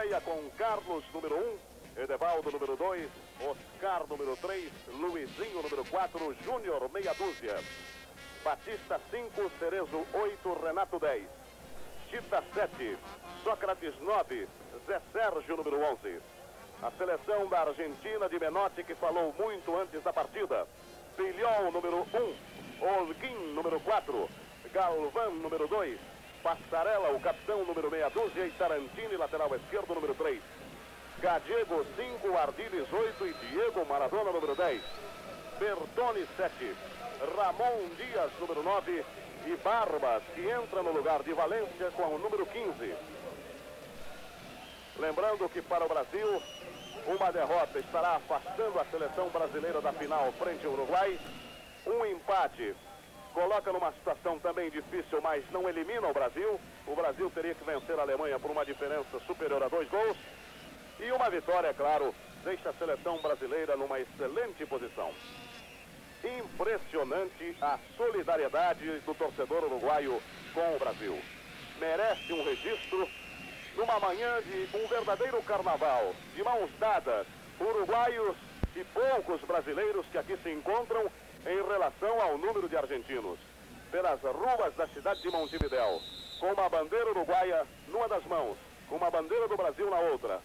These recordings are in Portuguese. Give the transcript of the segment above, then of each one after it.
estreia com Carlos, número 1, Edevaldo, número 2, Oscar, número 3, Luizinho, número 4, Júnior, meia dúzia. Batista 5, Cerezo 8, Renato 10. Chita 7, Sócrates 9, Zé Sérgio, número 11. A seleção da Argentina de Menotti, que falou muito antes da partida. Filhol, número 1, Olguin, número 4, Galvão, número 2, Passarela, o capitão, número meia dúzia, e Tarantini, lateral esquerdo, número 3. Gadiego 5, Ardiles 8 e Diego Maradona, número 10. Bertone 7, Ramon Dias, número 9 e Barbas, que entra no lugar de Valência com o número 15. Lembrando que para o Brasil, uma derrota estará afastando a seleção brasileira da final frente ao Uruguai. Um empate coloca numa situação também difícil, mas não elimina o Brasil. O Brasil teria que vencer a Alemanha por uma diferença superior a dois gols. E uma vitória, é claro, deixa a seleção brasileira numa excelente posição. Impressionante a solidariedade do torcedor uruguaio com o Brasil. Merece um registro numa manhã de um verdadeiro carnaval, de mãos dadas, uruguaios e poucos brasileiros que aqui se encontram em relação ao número de argentinos. Pelas ruas da cidade de Montevidéu, com uma bandeira uruguaia numa das mãos, com uma bandeira do Brasil na outra.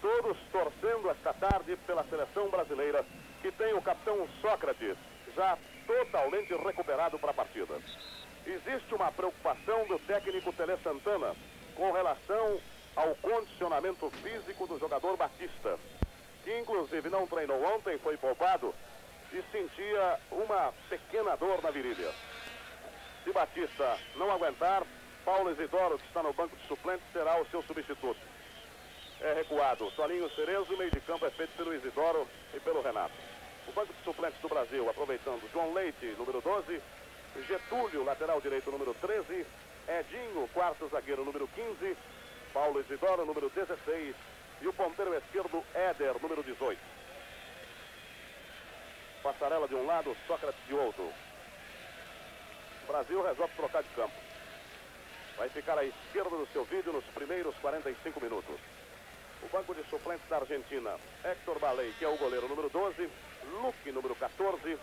Todos torcendo esta tarde pela seleção brasileira, que tem o capitão Sócrates, já totalmente recuperado para a partida. Existe uma preocupação do técnico Tele Santana com relação ao condicionamento físico do jogador Batista, que inclusive não treinou ontem, foi poupado e sentia uma pequena dor na virilha. Se Batista não aguentar, Paulo Isidoro, que está no banco de suplentes, será o seu substituto. É recuado. Toninho Cerezo, meio de campo é feito pelo Isidoro e pelo Renato. O banco de suplentes do Brasil, aproveitando João Leite, número 12, Getúlio, lateral direito, número 13, Edinho, quarto zagueiro, número 15, Paulo Isidoro, número 16, e o ponteiro esquerdo, Éder, número 18. Passarela de um lado, Sócrates de outro. O Brasil resolve trocar de campo. Vai ficar à esquerda do seu vídeo nos primeiros 45 minutos. O banco de suplentes da Argentina, Héctor Balei, que é o goleiro número 12, Luque, número 14,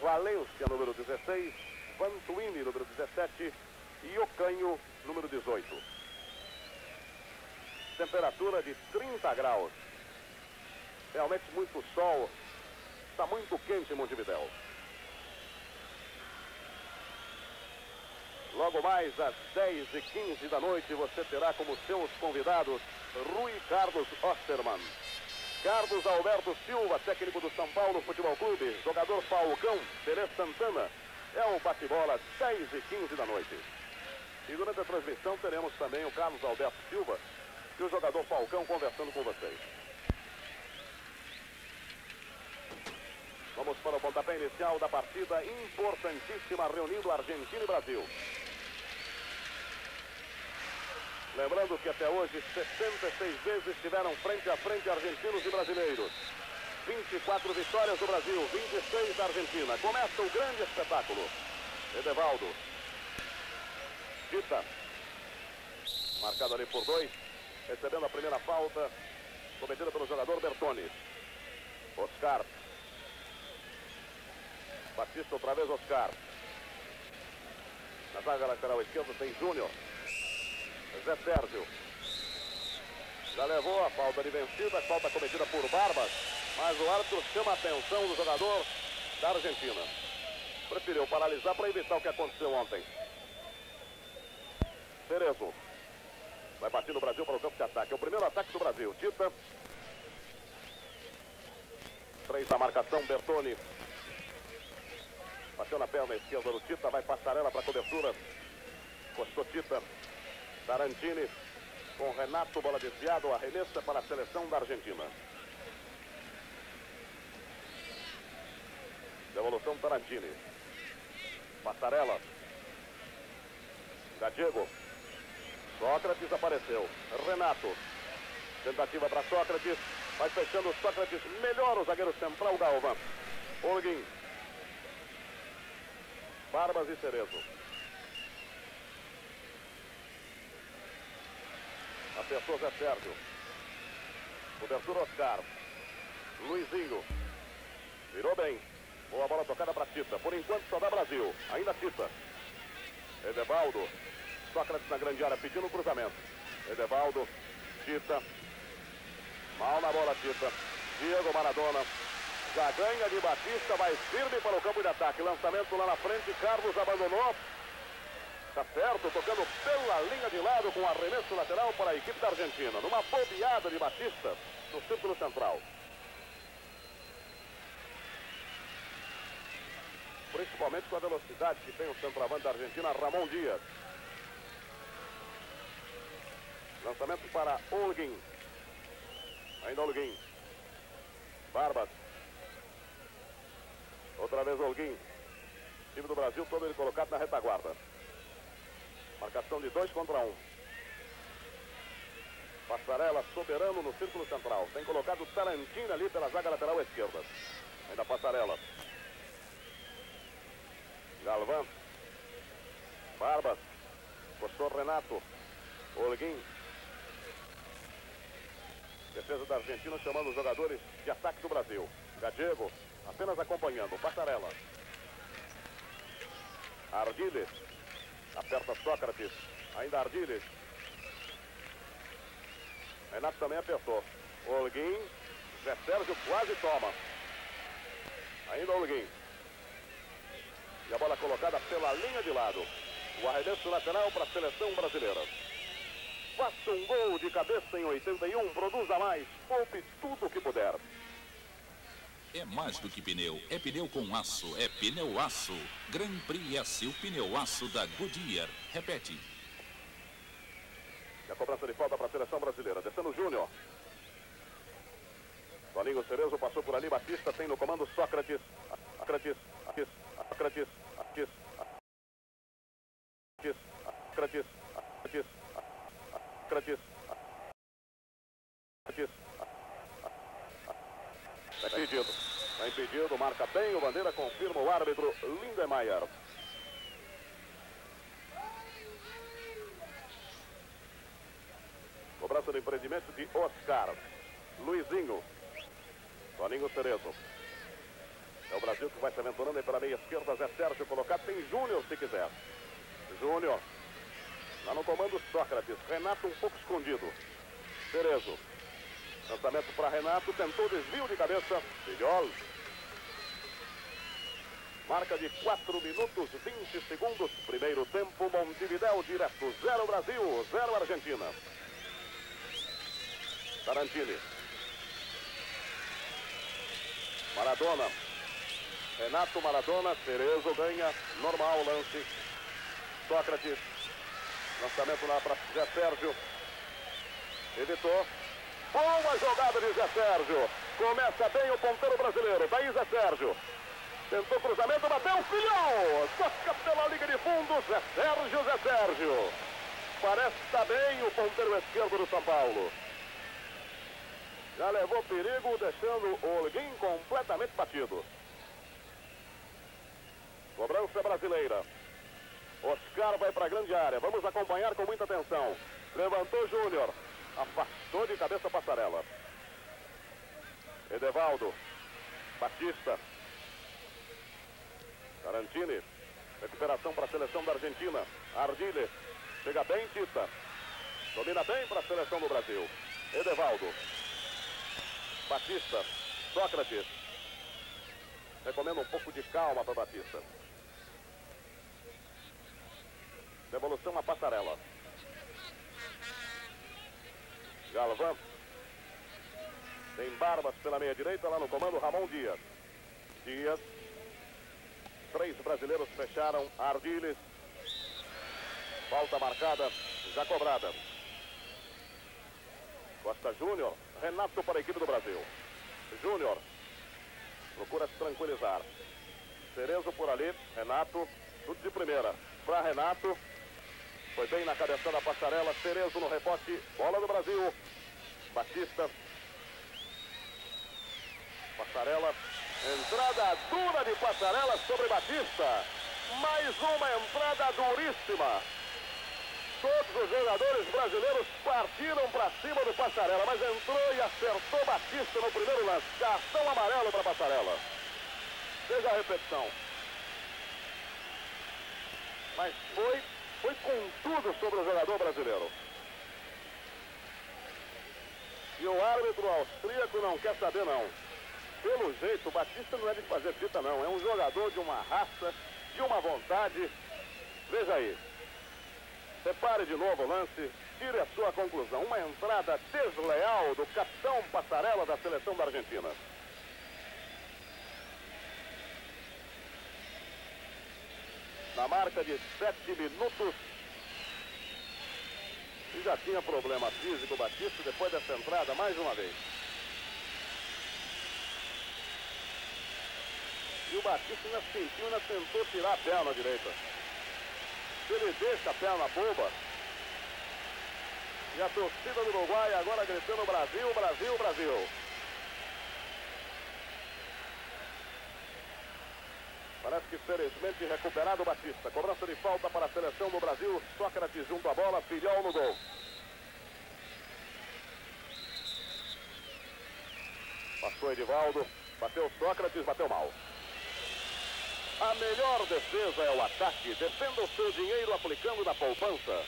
Valência, número 16, Vantuini, número 17 e Ocanho, número 18. Temperatura de 30 graus. Realmente muito sol. Está muito quente Montevidéu. Logo mais às 10 e 15 da noite, você terá como seus convidados Rui Carlos Osterman. Carlos Alberto Silva, técnico do São Paulo Futebol Clube, jogador Falcão, Tereza Santana, é o bate-bola 10 e 15 da noite. E durante a transmissão teremos também o Carlos Alberto Silva e o jogador Falcão conversando com vocês. Vamos para o pontapé inicial da partida importantíssima reunindo Argentina e Brasil. Lembrando que até hoje 66 vezes estiveram frente a frente argentinos e brasileiros. 24 vitórias do Brasil, 26 da Argentina. Começa o grande espetáculo. Edevaldo. Tita. Marcado ali por dois. Recebendo a primeira falta. Cometida pelo jogador Bertone. Oscar. Batista outra vez Oscar. Na zaga lateral esquerda tem Júnior. Zé Sérgio. Já levou a falta de vencida, falta cometida por Barbas, mas o árbitro chama a atenção do jogador da Argentina. Preferiu paralisar para evitar o que aconteceu ontem. Cerezo. Vai partir no Brasil para o campo de ataque. É o primeiro ataque do Brasil. Tita. Três da marcação, Bertone. Bateu na perna esquerda do Tita, vai passarela para cobertura. Costou Tita. Tarantini com Renato, bola desviada, arremessa para a seleção da Argentina. Devolução Tarantini. Passarela. Gadiego. Sócrates apareceu. Renato. Tentativa para Sócrates. Vai fechando Sócrates. Melhor o zagueiro central Galvão. Olguin. Barbas e Cerezo. Acertou Zé Sérgio. Cobertura Oscar. Luizinho. Virou bem. Boa bola tocada para Tita. Por enquanto só dá Brasil. Ainda Tita. Edevaldo. Sócrates na grande área pedindo o cruzamento. Edevaldo. Tita. Mal na bola, Tita. Diego Maradona. Já ganha de Batista, vai firme para o campo de ataque. Lançamento lá na frente, Carlos abandonou. Tá certo, tocando pela linha de lado com arremesso lateral para a equipe da Argentina. Numa bobeada de Batista no círculo central. Principalmente com a velocidade que tem o centroavante da Argentina, Ramon Dias. Lançamento para Olguin. Ainda Olguin. Barbas. Outra vez Olguin. Time do Brasil todo ele colocado na retaguarda. Marcação de dois contra um. Passarela soberano no círculo central. Tem colocado Tarantino ali pela zaga lateral esquerda. Ainda Passarela. Galvão. Barbas. Postou Renato. Olguin. Defesa da Argentina chamando os jogadores de ataque do Brasil. Gadiego apenas acompanhando. Passarela. Ardiles. Aperta Sócrates. Ainda Ardiles. Renato também apertou. Olguin. Zé Sérgio quase toma. Ainda Olguin. E a bola colocada pela linha de lado. O arremesso lateral para a seleção brasileira. Faça um gol de cabeça em 81, produza mais, poupe tudo o que puder. É mais do que pneu, é pneu com aço, é pneu aço. Grand Prix S, o pneu aço da Goodyear. Repete. A cobrança de falta para a seleção brasileira. Descendo o Júnior. Toninho Cerezo passou por ali. Batista tem no comando Sócrates. Sócrates. Sócrates. Sócrates. Sócrates. Sócrates. Sócrates. Sócrates. Sócrates. Está impedido. Está impedido. Marca bem o bandeira. Confirma o árbitro Lindemeyer. Cobrança do empreendimento de Oscar. Luizinho. Toninho Cerezo. É o Brasil que vai se aventurando aí pela meia esquerda. Zé Sérgio colocado. Tem Júnior se quiser. Júnior. Lá no comando Sócrates. Renato um pouco escondido. Cerezo. Lançamento para Renato. Tentou desvio de cabeça. Filhol. Marca de 4 minutos 20 segundos. Primeiro tempo. Montevidéu direto. 0 Brasil. 0 Argentina. Tarantini. Maradona. Renato Maradona. Cerezo ganha. Normal lance. Sócrates. Lançamento lá para Zé Sérgio. Evitou. Boa jogada de Zé Sérgio. Começa bem o ponteiro brasileiro. Daí Zé Sérgio. Tentou cruzamento, bateu, filhão! Toca pela liga de fundo, Zé Sérgio, Zé Sérgio. Parece estar bem o ponteiro esquerdo do São Paulo. Já levou perigo, deixando o Olguim completamente batido. Cobrança brasileira. Oscar vai para a grande área. Vamos acompanhar com muita atenção. Levantou Júnior. Afastou de cabeça passarela. Edevaldo. Batista. Tarantini. Recuperação para a seleção da Argentina. Ardiles. Chega bem, Tita. Domina bem para a seleção do Brasil. Edevaldo. Batista. Sócrates. Recomendo um pouco de calma para Batista. Devolução à passarela. Galvão. Tem Barbas pela meia direita, lá no comando Ramon Dias. Dias. Três brasileiros fecharam. Ardiles. Falta marcada, já cobrada. Costa Júnior. Renato para a equipe do Brasil. Júnior. Procura se tranquilizar. Cerezo por ali. Renato. Tudo de primeira. Para Renato. Foi bem na cabeçada da passarela. Cerezo no rebote. Bola do Brasil. Batista. Passarela. Entrada dura de passarela sobre Batista. Mais uma entrada duríssima. Todos os jogadores brasileiros partiram para cima do Passarela, mas entrou e acertou Batista no primeiro lance. Cartão amarelo para Passarela. Veja a repetição. Mas foi, foi com tudo sobre o jogador brasileiro. E o árbitro austríaco não quer saber não. Pelo jeito, o Batista não é de fazer fita não. É um jogador de uma raça, de uma vontade. Veja aí. Repare de novo o lance, tire a sua conclusão. Uma entrada desleal do capitão Passarela da seleção da Argentina. Na marca de sete minutos. E já tinha problema físico Batista depois dessa entrada mais uma vez. E o Batista ainda sentiu, ainda tentou tirar a perna direita. Se ele deixa a perna boba. E a torcida do Uruguai agora gritando Brasil, Brasil, Brasil. Parece que felizmente recuperado o Batista. Cobrança de falta para a seleção do Brasil. Sócrates junto à bola, Filhol no gol. Passou Edivaldo, bateu Sócrates, bateu mal. A melhor defesa é o ataque. Defenda o seu dinheiro aplicando na poupança.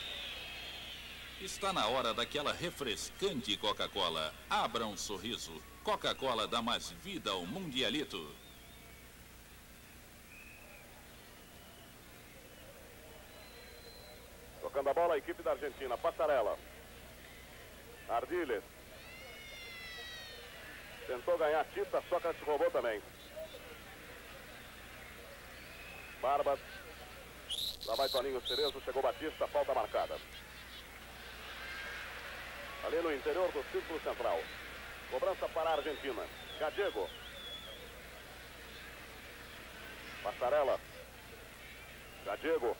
Está na hora daquela refrescante Coca-Cola. Abra um sorriso. Coca-Cola dá mais vida ao Mundialito. Tocando a bola a equipe da Argentina. Passarela. Ardiles. Tentou ganhar Tita, Sócrates roubou também. Barbas. Lá vai Toninho Cerezo, chegou Batista, falta marcada. Ali no interior do círculo central. Cobrança para a Argentina. Gadiego. Passarela. Gadiego.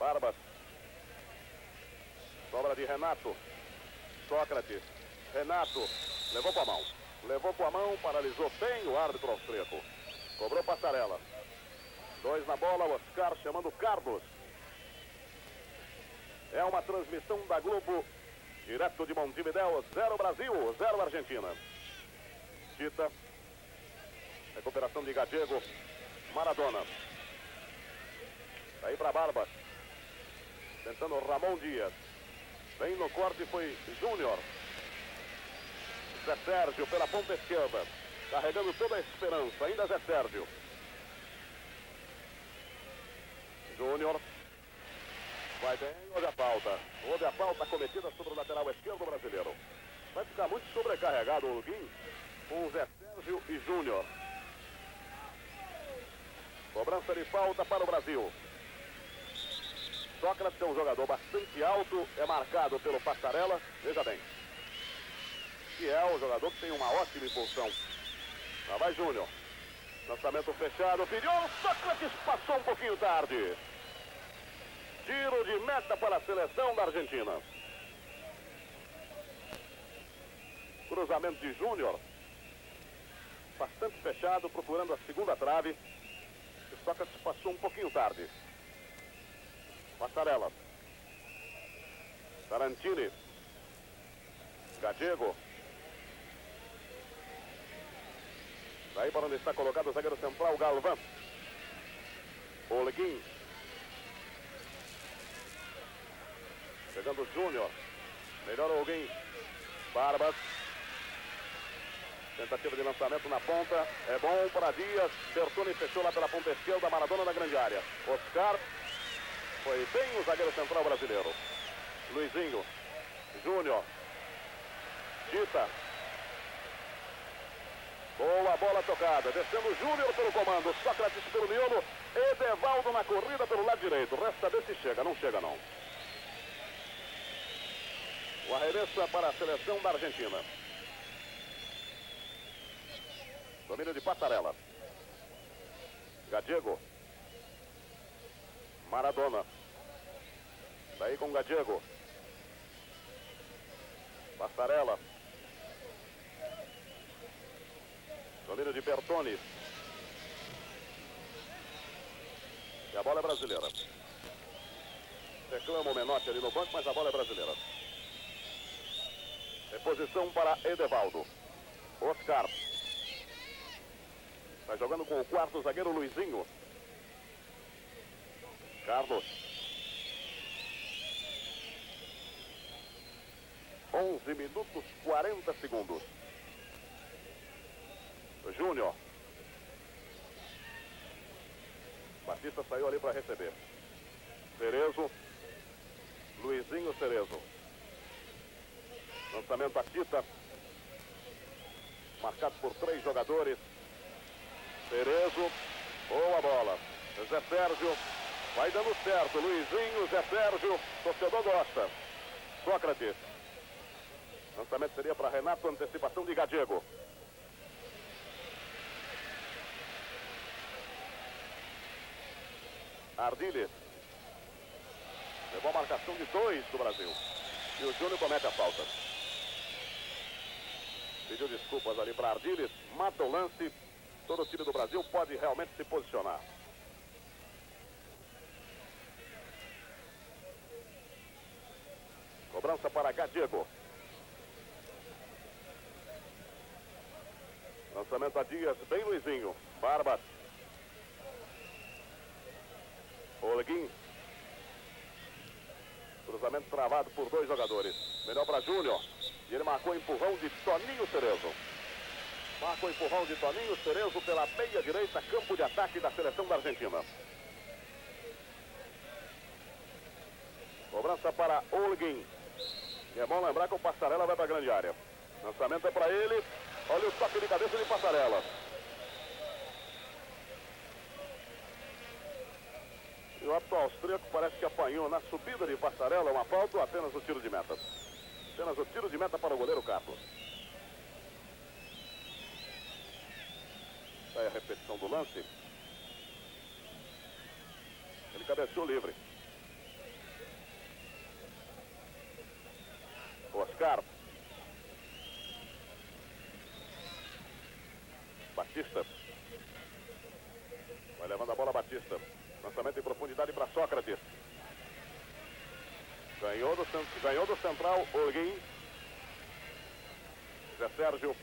Barbas. Sobra de Renato. Sócrates. Renato. Levou com a mão. Levou com a mão, paralisou bem o árbitro austríaco. Cobrou passarela. Dois na bola, Oscar chamando Carlos. É uma transmissão da Globo, direto de Montevideo, zero Brasil, zero Argentina. Tita. Recuperação de Gadiego. Maradona. Daí para Barbas. Tentando Ramon Dias. Vem no corte foi Júnior. Zé Sérgio pela ponta esquerda. Carregando toda a esperança. Ainda Zé Sérgio. Júnior. Vai bem, houve a falta. Houve a falta cometida sobre o lateral esquerdo brasileiro. Vai ficar muito sobrecarregado o Luguim com Zé Sérgio e Júnior. Cobrança de falta para o Brasil. Sócrates é um jogador bastante alto, é marcado pelo Passarela, veja bem. E é um jogador que tem uma ótima impulsão. Lá vai Júnior. Lançamento fechado, pediu, Sócrates passou um pouquinho tarde. Tiro de meta para a seleção da Argentina. Cruzamento de Júnior. Bastante fechado, procurando a segunda trave. Sócrates passou um pouquinho tarde. Passarela. Tarantini. Gadiego. Daí para onde está colocado o zagueiro central, Galvão. Oleguin. Chegando Júnior. Melhor alguém. Barbas. Tentativa de lançamento na ponta. É bom para Dias. Bertoni fechou lá pela ponta esquerda. Maradona na grande área. Oscar. Foi bem o zagueiro central brasileiro. Luizinho. Júnior. Dita. Boa bola tocada. Descendo Júnior pelo comando. Sócrates pelo miolo. Edevaldo na corrida pelo lado direito. Resta ver se chega. Não chega não. O arremesso é para a seleção da Argentina. Domínio de Passarela. Gadiego. Maradona. Daí com Gadiego. Passarela. Domínio de Bertoni. E a bola é brasileira. Reclama o Menotti ali no banco, mas a bola é brasileira. Reposição para Edevaldo. Oscar. Vai jogando com o quarto zagueiro Luizinho. Carlos. 11 minutos 40 segundos. Júnior. Batista saiu ali para receber. Cerezo. Luizinho Cerezo. Lançamento a Tita. Marcado por três jogadores. Cerezo. Boa bola. Zé Sérgio. Vai dando certo. Luizinho, Zé Sérgio. Torcedor gosta. Sócrates. Lançamento seria para Renato. Antecipação de Gadiego. Ardiles. Levou a marcação de dois do Brasil. E o Júnior comete a falta. Pediu desculpas ali para Ardiles. Mata o lance. Todo o time do Brasil pode realmente se posicionar. Cobrança para Gadiego. Lançamento a Dias, bem Luizinho. Barbas. Oleguin. Cruzamento travado por dois jogadores. Melhor para Júnior. E ele marcou empurrão de Toninho Cerezo. Marcou empurrão de Toninho Cerezo pela meia direita, campo de ataque da seleção da Argentina. Cobrança para Oleguin. E é bom lembrar que o Passarela vai para a grande área. Lançamento é para ele. Olha o toque de cabeça de Passarela. E o árbitro austríaco parece que apanhou na subida de Passarela uma falta ou apenas o tiro de meta. Apenas o tiro de meta para o goleiro Carlos. Sai a repetição do lance. Ele cabeceou livre. Oscar. Batista. Vai levando a bola Batista. Lançamento em profundidade para Sócrates. Ganhou do, ganhou do central Olguin. Zé Sérgio.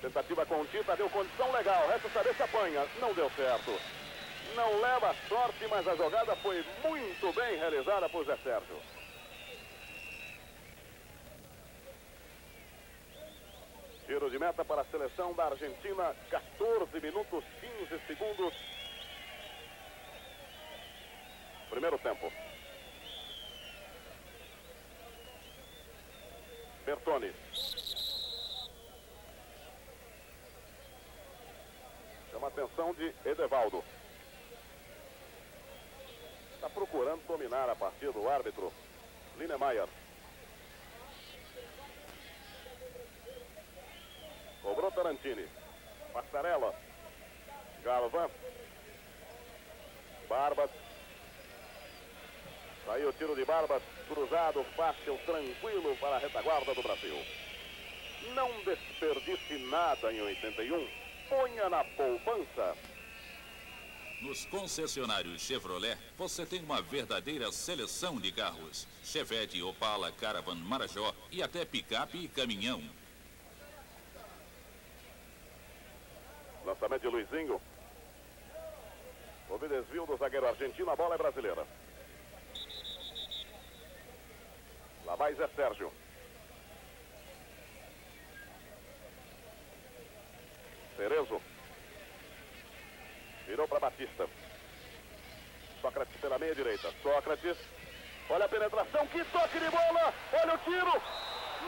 Tentativa contida, deu condição legal. Resta saber se apanha. Não deu certo. Não leva sorte, mas a jogada foi muito bem realizada por Zé Sérgio. Tiro de meta para a seleção da Argentina, 14 minutos 15 segundos. Primeiro tempo. Bertoni. Chama a atenção de Edevaldo. Está procurando dominar a partida do árbitro Linemeyer. Cobrou Tarantini. Passarela. Galvan. Barbas. Saiu o tiro de Barbas. Cruzado, fácil, tranquilo para a retaguarda do Brasil. Não desperdice nada em 81. Ponha na poupança. Nos concessionários Chevrolet, você tem uma verdadeira seleção de carros. Chevette, Opala, Caravan, Marajó e até picape e caminhão. Lançamento de Luizinho. Houve desvio do zagueiro argentino, a bola é brasileira. Lá vai Zé Sérgio. Cerezo. Virou para Batista. Sócrates pela meia direita. Sócrates. Olha a penetração, que toque de bola. Olha o tiro.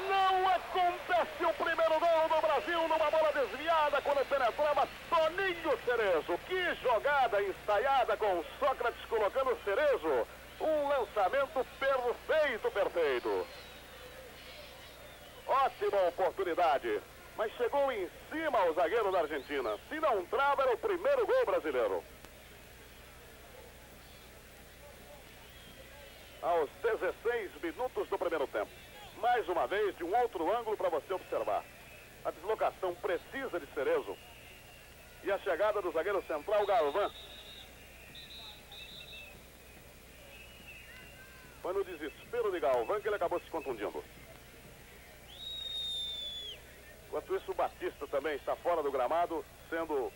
Não acontece o primeiro gol do Brasil numa bola desviada quando penetrava Toninho Cerezo. Que jogada ensaiada com Sócrates colocando Cerezo. Um lançamento perfeito, perfeito. Ótima oportunidade. Mas chegou em cima o zagueiro da Argentina. Se não trava, era o primeiro gol brasileiro. Aos 16 minutos do primeiro tempo. Mais uma vez, de um outro ângulo para você observar. A deslocação precisa de Cerezo. E a chegada do zagueiro central, Galvão. Foi no desespero de Galvão que ele acabou se contundindo. Enquanto isso, o Batista também está fora do gramado, sendo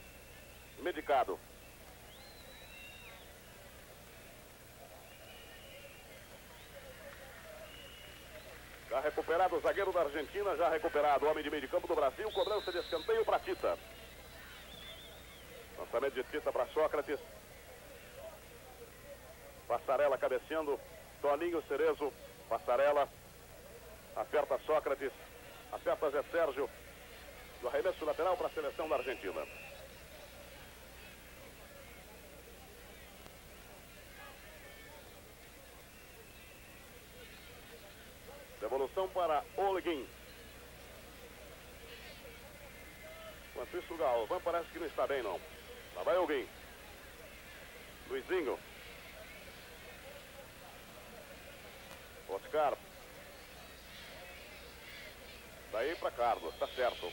medicado. Já recuperado o zagueiro da Argentina, já recuperado o homem de meio de campo do Brasil, cobrança de escanteio para Tita. Lançamento de Tita para Sócrates. Passarela cabeceando, Toninho Cerezo, Passarela, aperta Sócrates, aperta Zé Sérgio, do arremesso lateral para a seleção da Argentina. Devolução para Olguin. Enquanto isso, o Galvão parece que não está bem, não. Lá vai Olguin. Luizinho. Oscar. Daí para Carlos, tá certo.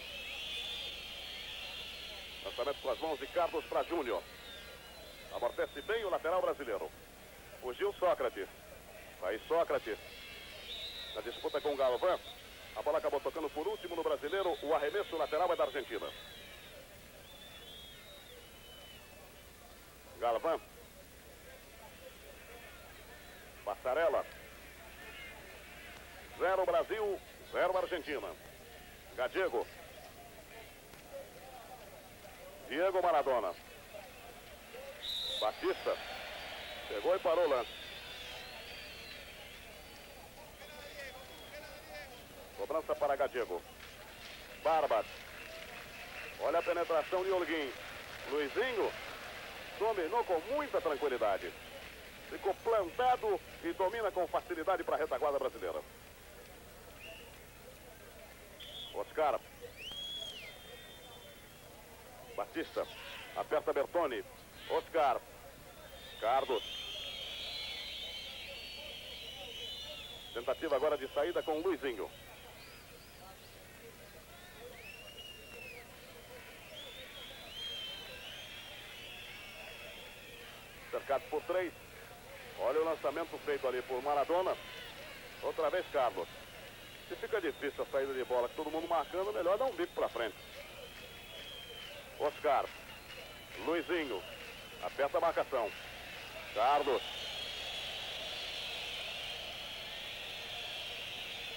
Lançamento com as mãos de Carlos para Júnior. Amortece bem o lateral brasileiro. Fugiu Sócrates. Aí Sócrates. Na disputa com o Galvão. A bola acabou tocando por último no brasileiro. O arremesso lateral é da Argentina. Galvão. Passarela. Zero Brasil, zero Argentina. Gadiego. Diego Maradona. Batista. Chegou e parou o lance. Cobrança para Gadiego. Barbas. Olha a penetração de Olguim. Luizinho dominou com muita tranquilidade. Ficou plantado e domina com facilidade para a retaguarda brasileira. Oscar. Batista. Aperta Bertoni. Oscar. Carlos. Tentativa agora de saída com Luizinho. Por três. Olha o lançamento feito ali por Maradona. Outra vez Carlos. Se fica difícil a saída de bola, todo mundo marcando, melhor dar um bico para frente. Oscar. Luizinho. Aperta a marcação. Carlos.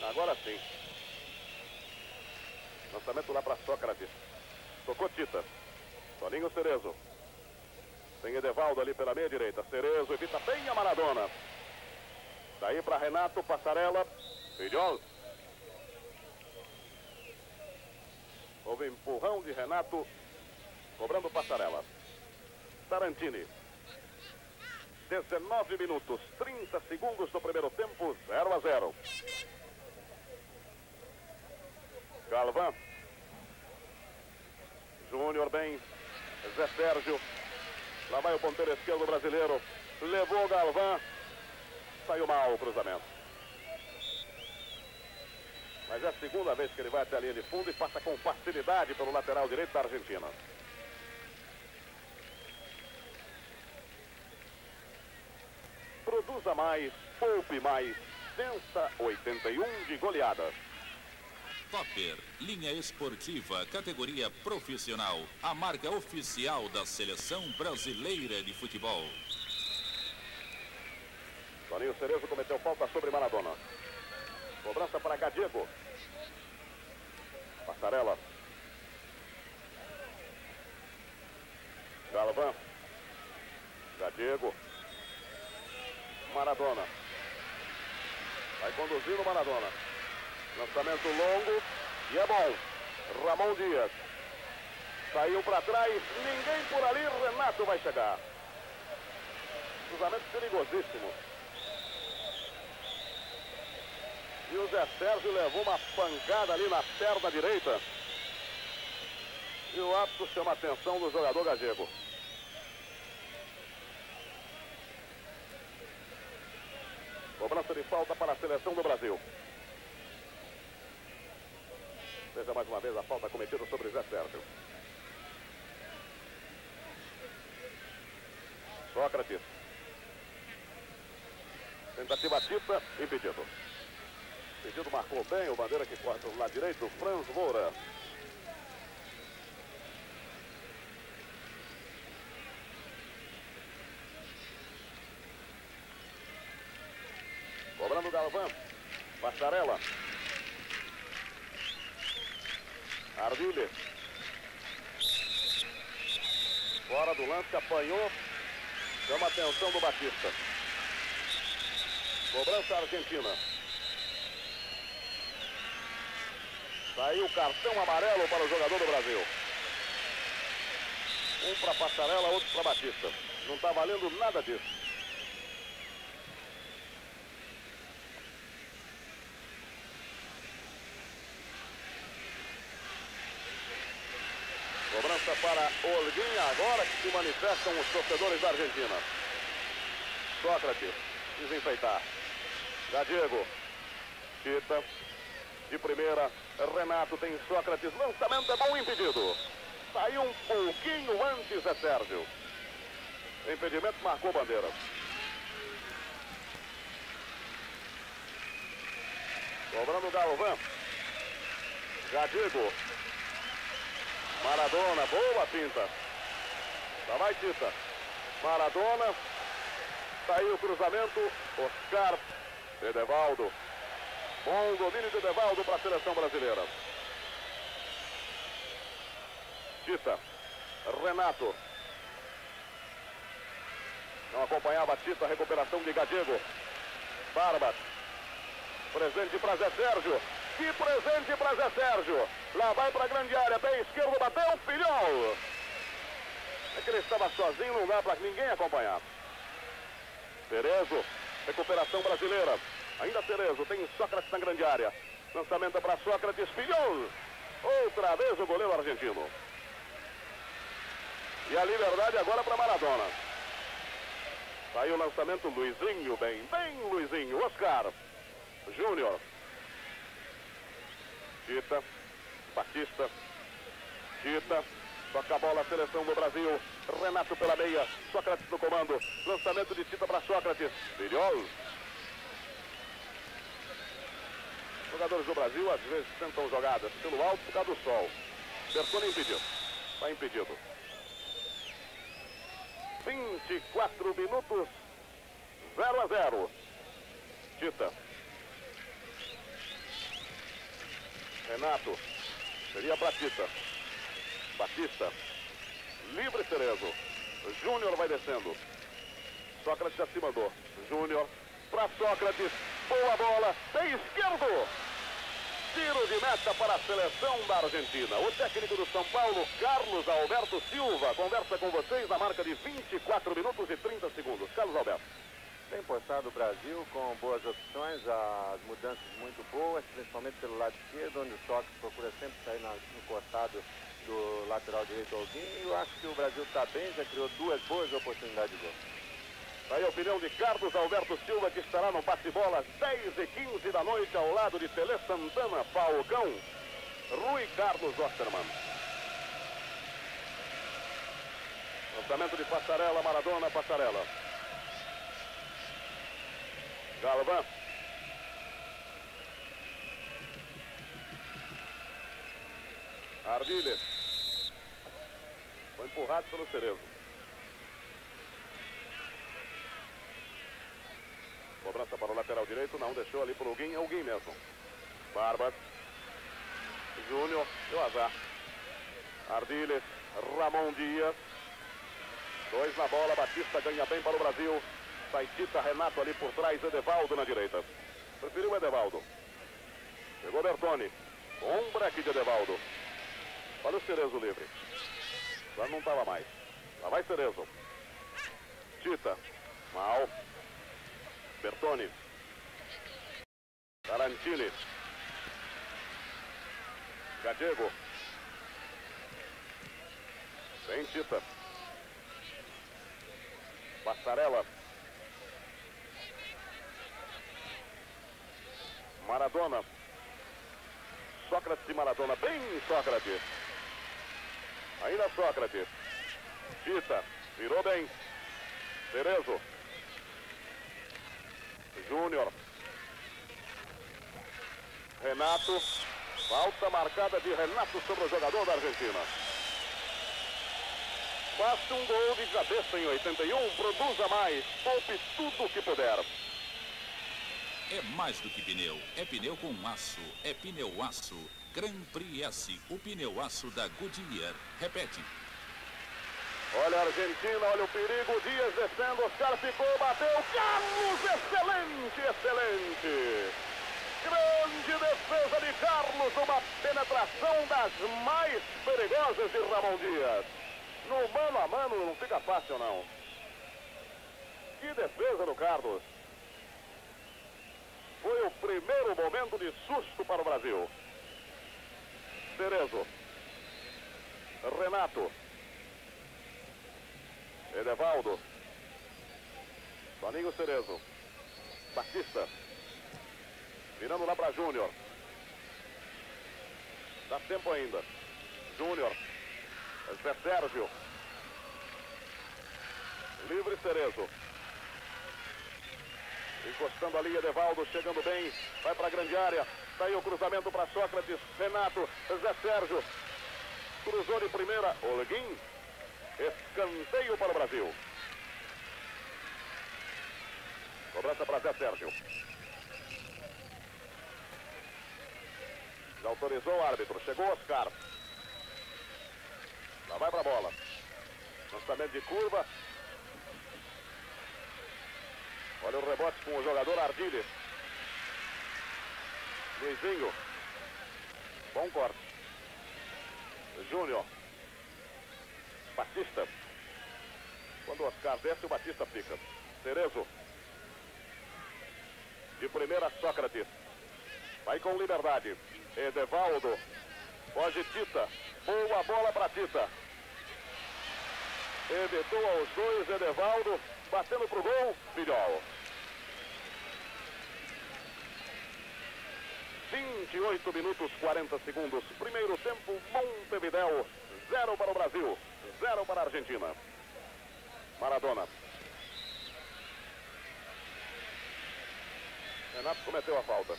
Agora sim. Lançamento lá para Sócrates. Tocou Tita. Toninho Cerezo. Tem Edevaldo ali pela meia direita. Cerezo evita bem a Maradona. Daí para Renato Passarela. Filhol. Houve empurrão de Renato. Cobrando Passarela. Tarantini. 19 minutos, 30 segundos do primeiro tempo, 0 a 0. Galvão. Júnior bem. Zé Sérgio. Lá vai o ponteiro esquerdo brasileiro. Levou o Galvão. Saiu mal o cruzamento. Mas é a segunda vez que ele vai até a linha de fundo e passa com facilidade pelo lateral direito da Argentina. Produza mais, poupe mais. Vença 81 de goleada. Topper, linha esportiva, categoria profissional, a marca oficial da seleção brasileira de futebol. Toninho Cerezo cometeu falta sobre Maradona. Cobrança para Gadiego. Passarela. Galvão. Gadiego. Maradona. Vai conduzindo Maradona. Lançamento longo e é bom. Ramon Dias. Saiu para trás, ninguém por ali, Renato vai chegar. Cruzamento perigosíssimo. E o Zé Sérgio levou uma pancada ali na perna direita. E o árbitro chama a atenção do jogador Gagego. Cobrança de falta para a seleção do Brasil. Veja mais uma vez a falta cometida sobre Zé Sérgio. Sócrates. Tentativa Tita, impedido. Impedido marcou bem o bandeira que corta o lado direito, Franz Moura. Cobrando Galvão. Passarela. Ardile. Fora do lance, apanhou. Chama a atenção do Batista. Cobrança argentina. Saiu cartão amarelo para o jogador do Brasil. Um para Passarela, outro para Batista. Não está valendo nada disso. Cobrança para Olguinha agora que se manifestam os torcedores da Argentina. Sócrates, desenfeitar. Gadiego, Tita, de primeira, Renato tem Sócrates, lançamento é bom impedido. Saiu um pouquinho antes é Sérgio. Impedimento marcou bandeira. Cobrando Galvão. Gadigo. Maradona, boa pinta. Lá vai Tita. Maradona. Saiu o cruzamento. Oscar. Edevaldo. Bom domínio de Edevaldo para a seleção brasileira. Tita. Renato. Não acompanhava a Tita, recuperação de Gadiego. Barbas. Presente para Zé Sérgio. Que presente para Zé Sérgio. Lá vai para a grande área. Pé esquerdo bateu. Filhol. É que ele estava sozinho, não dá para ninguém acompanhar. Terezo. Recuperação brasileira. Ainda Terezo. Tem Sócrates na grande área. Lançamento para Sócrates. Filhol. Outra vez o goleiro argentino. E a liberdade agora para Maradona. Saiu o lançamento Luizinho, bem, bem Luizinho. Oscar. Júnior. Tita. Batista. Tita. Toca a bola a seleção do Brasil. Renato pela meia. Sócrates no comando. Lançamento de Tita para Sócrates. Vilhol. Jogadores do Brasil às vezes tentam jogadas pelo alto por causa do sol. Bertone impedido. Está impedido. 24 minutos. 0 a 0. Tita. Renato. Seria para Tita. Batista. Livre Cerezo. Júnior vai descendo. Sócrates já se mandou. Júnior. Para Sócrates. Boa bola. Tem esquerdo. Tiro de meta para a seleção da Argentina. O técnico do São Paulo, Carlos Alberto Silva, conversa com vocês na marca de 24 minutos e 30 segundos. Carlos Alberto. Tem postado o Brasil com boas opções, as mudanças muito boas, principalmente pelo lado esquerdo, onde o Sócrates procura sempre sair no costado do lateral direito Alguinho. E eu acho que o Brasil está bem, já criou duas boas oportunidades de gol. Aí a opinião de Carlos Alberto Silva, que estará no bate-bola às 10 e 15 da noite, ao lado de Tele Santana, Falcão, Rui Carlos Osterman. Lançamento de Passarela, Maradona, Passarela. Galvão. Ardiles. Foi empurrado pelo Cerezo. Cobrança para o lateral direito, não deixou ali para o Guim, é o Guim mesmo. Barbas. Júnior, deu azar. Ardiles, Ramon Dias. Dois na bola, Batista ganha bem para o Brasil. Sai Tita, Renato ali por trás, Edevaldo na direita. Preferiu Edevaldo. Pegou Bertone. Um breque de Edevaldo. Olha o Cerezo livre. Já não estava mais. Lá vai Cerezo. Tita. Mal. Bertone. Tarantini. Gadiego. Vem Tita. Passarela. Maradona. Sócrates e Maradona. Bem Sócrates. Ainda Sócrates. Tita. Virou bem. Cerezo. Júnior. Renato. Falta marcada de Renato sobre o jogador da Argentina. Faça um gol de cabeça em 81, produza mais, poupe tudo o que puder. É mais do que pneu, é pneu com aço, é pneu aço. Grand Prix S, o pneu aço da Goodyear. Repete. Olha a Argentina, olha o perigo, Dias descendo, Oscar ficou, bateu, Carlos, excelente, excelente. Grande defesa de Carlos, uma penetração das mais perigosas de Ramon Dias. No mano a mano não fica fácil não. Que defesa do Carlos. Foi o primeiro momento de susto para o Brasil. Cerezo. Renato. Edevaldo. Toninho Cerezo. Batista. Virando lá para Júnior. Dá tempo ainda. Júnior. Zé Sérgio. Livre Cerezo. Encostando ali, Edevaldo, chegando bem. Vai para a grande área. Saiu o cruzamento para Sócrates. Renato. Zé Sérgio. Cruzou de primeira. Oleguim. Escanteio para o Brasil. Cobrança para Zé Sérgio. Já autorizou o árbitro. Chegou Oscar. Lá vai para a bola. Lançamento de curva. Olha o rebote com o jogador Ardilha. Luizinho. Bom corte. Júnior. Batista. Quando o Oscar desce, o Batista fica. Cerezo. De primeira, Sócrates. Vai com liberdade. Edevaldo. Foge Tita. Boa bola para Tita. Evitou aos dois, Edevaldo. Batendo pro gol, Filhol. 28 minutos 40 segundos. Primeiro tempo, Montevideo. Zero para o Brasil. Zero para a Argentina. Maradona. Renato cometeu a falta.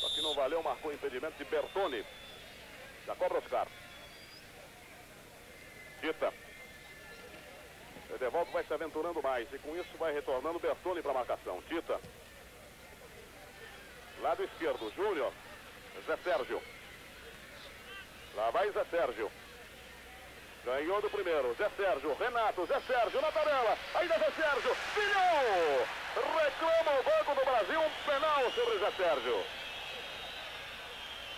Só que não valeu, marcou impedimento de Bertone. Já cobra Oscar. Tita. Edevaldo vai se aventurando mais e com isso vai retornando Bertone para a marcação. Tita. Lado esquerdo, Júnior. Zé Sérgio. Lá vai Zé Sérgio. Ganhou do primeiro. Zé Sérgio, Renato, Zé Sérgio na tabela. Ainda Zé Sérgio. Pilhou! Reclama o Banco do Brasil um penal sobre Zé Sérgio.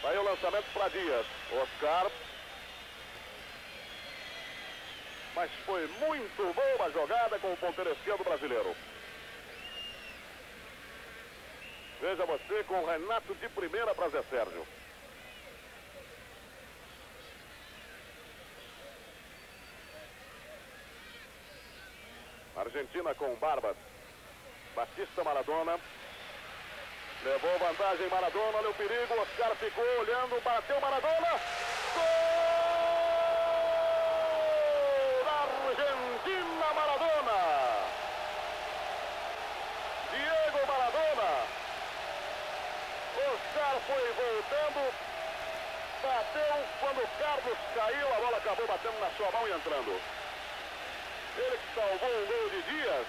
Vai o lançamento para Dias. Oscar. Mas foi muito boa a jogada com o ponteiro esquerdo brasileiro. Veja você com o Renato de primeira para Zé Sérgio. Argentina com Barbas. Batista Maradona. Levou vantagem Maradona, olha o perigo. Oscar ficou olhando, bateu Maradona. Gol! Argentina Maradona. Diego Maradona. Oscar foi voltando. Bateu quando o Carlos caiu, a bola acabou batendo na sua mão e entrando. Ele que salvou o gol de Dias.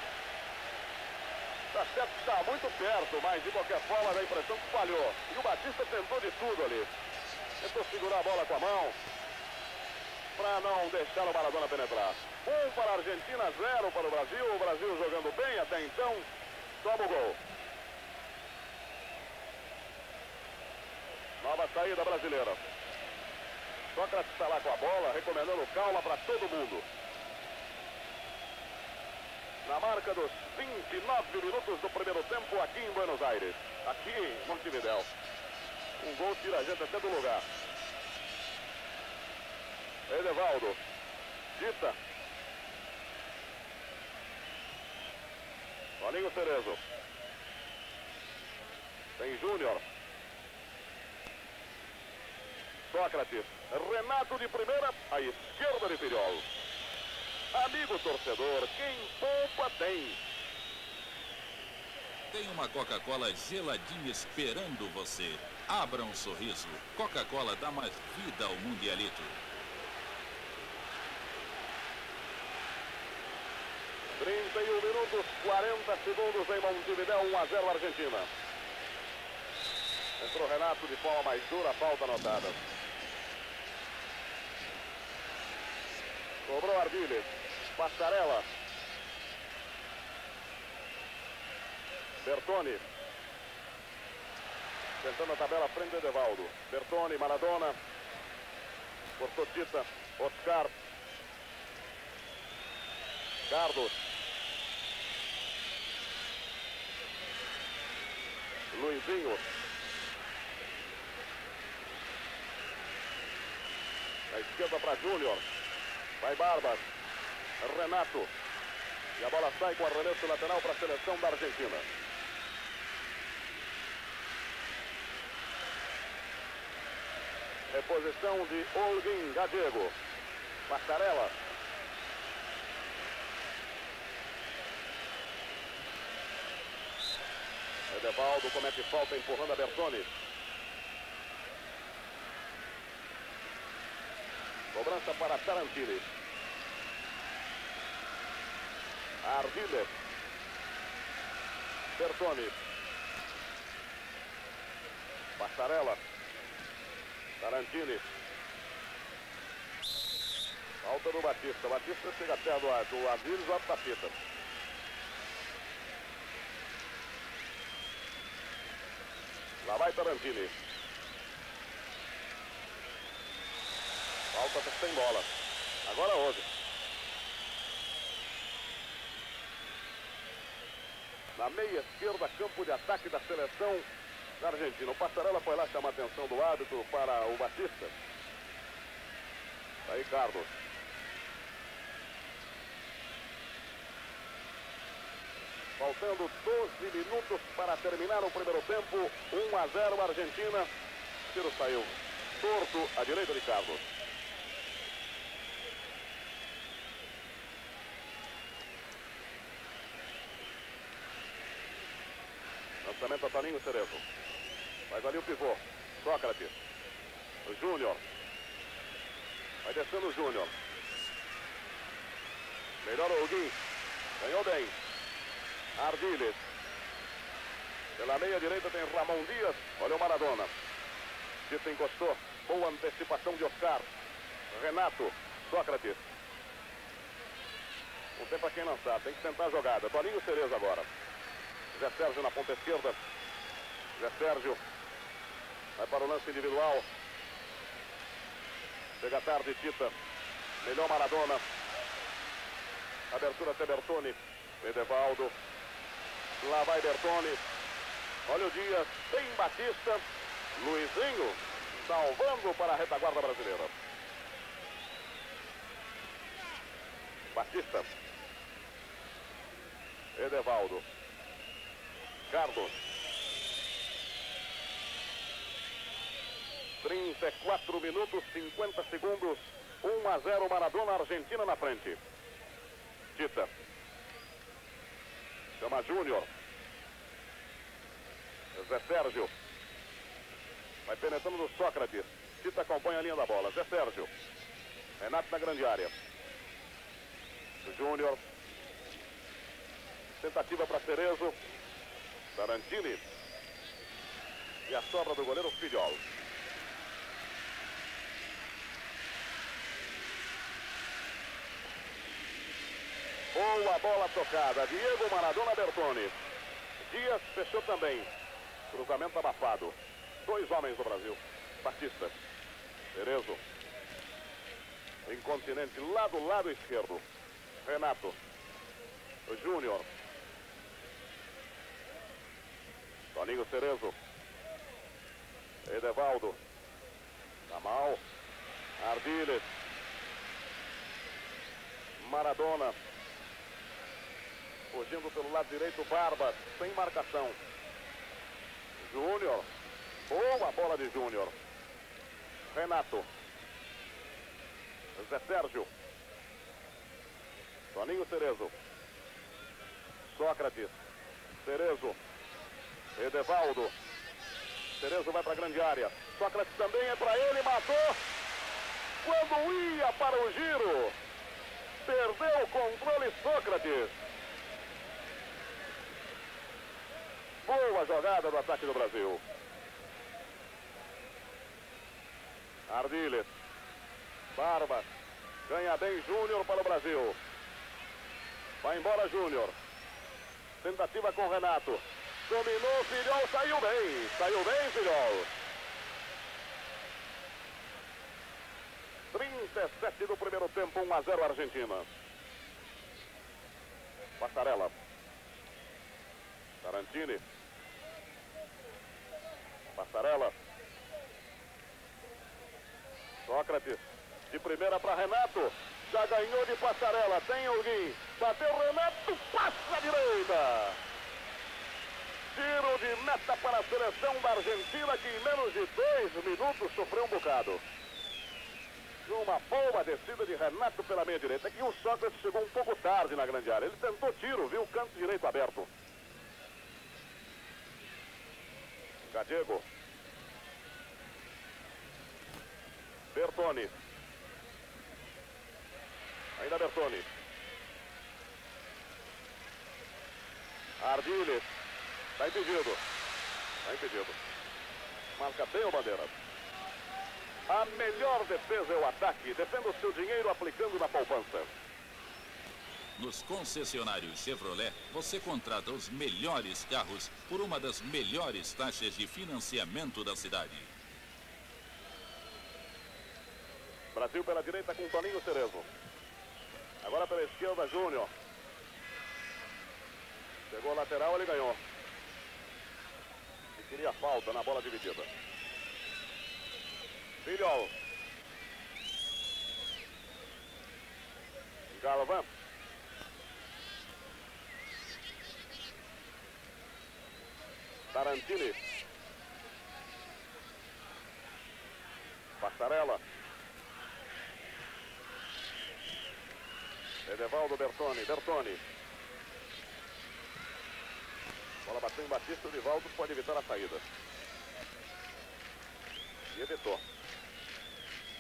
Tá certo que está muito perto, mas de qualquer forma dá a impressão que falhou. E o Batista tentou de tudo ali. Tentou segurar a bola com a mão para não deixar o Maradona penetrar. Um para a Argentina, zero para o Brasil. O Brasil jogando bem até então. Toma o gol. Nova saída brasileira. Sócrates está lá com a bola, recomendando calma para todo mundo. Na marca dos 29 minutos do primeiro tempo aqui em Buenos Aires. Aqui em Montevideo. Um gol tira a gente até do lugar. Edevaldo. Dita. Toninho Cerezo. Tem Júnior. Sócrates. Renato de primeira, à esquerda de Pirol. Amigo torcedor, quem poupa tem. Tem uma Coca-Cola geladinha esperando você. Abra um sorriso. Coca-Cola dá mais vida ao Mundialito. 31 minutos, 40 segundos em Montevideo, 1 a 0 Argentina. Entrou Renato de forma mais dura, falta anotada. Cobrou Ardiles. Passarela. Bertone. Tentando a tabela frente de Edevaldo. Bertone, Maradona. Cortou Tita. Oscar. Carlos. Luizinho. Na esquerda para Júnior. Vai Barbas. Renato. E a bola sai com arremesso lateral para a seleção da Argentina. Reposição de Olguin Gadego. Passarela. Edevaldo comete falta empurrando a Bertone. Cobrança para Tarantini. Ardiles. Bertone. Passarela. Tarantini. Falta do Batista. Batista chega perto do, do Ardiles, vai para a fita. Lá vai Tarantini. Falta sem bola. Agora hoje. Na meia esquerda, campo de ataque da seleção da Argentina. O Passarela foi lá chamar a atenção do árbitro para o Batista. Aí Carlos. Faltando 12 minutos para terminar o primeiro tempo. 1 a 0 Argentina. O tiro saiu torto à direita de Carlos. Lançamento a Toninho Cerezo. Faz ali o pivô. Sócrates. O Júnior. Vai descendo o Júnior. Melhor o Gui. Ganhou bem. Ardiles. Pela meia direita tem Ramon Dias. Olha o Maradona. Tito encostou. Boa antecipação de Oscar. Renato. Sócrates. Um tempo a quem lançar. Tem que tentar a jogada. Toninho Cerezo agora. Zé Sérgio na ponta esquerda. Zé Sérgio. Vai para o lance individual. Chega tarde, Tita. Melhor Maradona. Abertura até Bertone. Edevaldo. Lá vai Bertone. Olha o Dias. Tem Batista. Luizinho. Salvando para a retaguarda brasileira. Batista. Edevaldo. Carlos. 34 minutos, 50 segundos. 1 a 0 Maradona, Argentina na frente. Tita. Chama Júnior. Zé Sérgio. Vai penetrando no Sócrates. Tita acompanha a linha da bola. Zé Sérgio. Renato na grande área. Júnior. Tentativa para Cerezo. Tarantini. E a sobra do goleiro Fidjol. Boa bola tocada. Diego Maradona Bertone. Dias fechou também. Cruzamento abafado. Dois homens do Brasil. Batista. Cerezo. Incontinente lá do lado esquerdo. Renato. Júnior. Toninho Cerezo. Edevaldo. Tá mal. Ardiles. Maradona. Fugindo pelo lado direito, Barbas. Sem marcação. Júnior. Boa bola de Júnior. Renato. Zé Sérgio. Toninho Cerezo. Sócrates. Cerezo. Edevaldo. Cerezo vai para a grande área. Sócrates também é para ele, matou. Quando ia para o giro, perdeu o controle Sócrates. Boa jogada do ataque do Brasil. Ardiles. Barbas. Ganha bem Júnior para o Brasil. Vai embora Júnior. Tentativa com Renato. Dominou, Filhol saiu bem. Saiu bem, Filhol. 37 do primeiro tempo, 1 a 0 Argentina. Passarela. Tarantini. Passarela. Sócrates. De primeira para Renato. Já ganhou de passarela. Tem alguém. Bateu Renato. Passa à direita. Tiro de meta para a seleção da Argentina que em menos de dois minutos sofreu um bocado. Uma boa descida de Renato pela meia direita. Que o Sócrates chegou um pouco tarde na grande área. Ele tentou tiro, viu o canto direito aberto. Gadiego. Bertoni. Ainda Bertoni. Ardiles. Está impedido. Está impedido. Marca bem o Bandeira. A melhor defesa é o ataque. Defenda o seu dinheiro aplicando na poupança. Nos concessionários Chevrolet, você contrata os melhores carros por uma das melhores taxas de financiamento da cidade. Brasil pela direita com Toninho Cerezo. Agora pela esquerda, Júnior. Chegou a lateral, ele ganhou. Queria falta na bola dividida. Filhol. Galvão. Tarantini. Passarela. Edevaldo Bertoni. Bertoni. Bola bateu em Batista. O Divaldo pode evitar a saída. E evitou.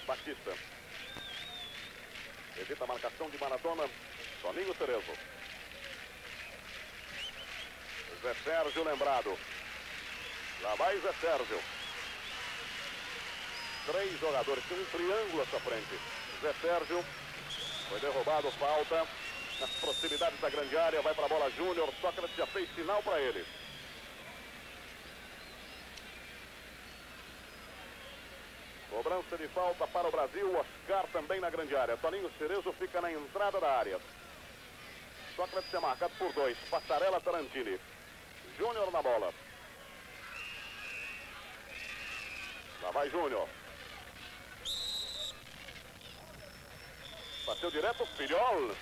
Batista. Evita a marcação de Maradona. Toninho Cerezo. Zé Sérgio lembrado. Lá vai Zé Sérgio. Três jogadores. Tem um triângulo à sua frente. Zé Sérgio. Foi derrubado, falta. Nas proximidades da grande área. Vai para a bola Júnior. Sócrates já fez sinal para ele. Cobrança de falta para o Brasil. Oscar também na grande área. Toninho Cerezo fica na entrada da área. Sócrates é marcado por dois. Passarela Tarantini. Júnior na bola. Lá vai Júnior. Bateu direto, Filhol.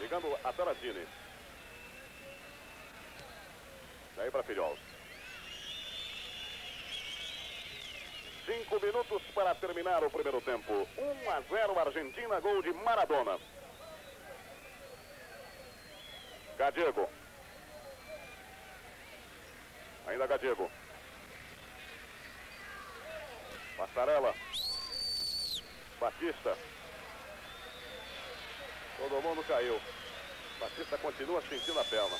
Ligando a Tarantini. Daí para Filhol. Cinco minutos para terminar o primeiro tempo. 1 a 0 Argentina, gol de Maradona. Gadiego. Ainda Gadiego. Passarela. Batista. Todo mundo caiu. Batista continua sentindo a perna.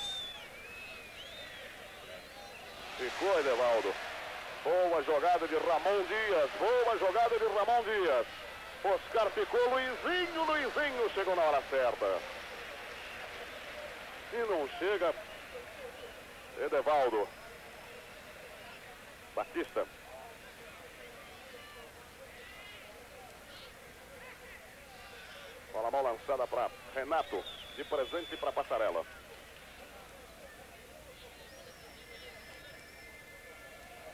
Ficou Edevaldo. Boa jogada de Ramon Dias. Boa jogada de Ramon Dias. Oscar ficou. Luizinho, Luizinho chegou na hora certa. E não chega. Edevaldo. Batista. Bola lançada para Renato. De presente para Passarela.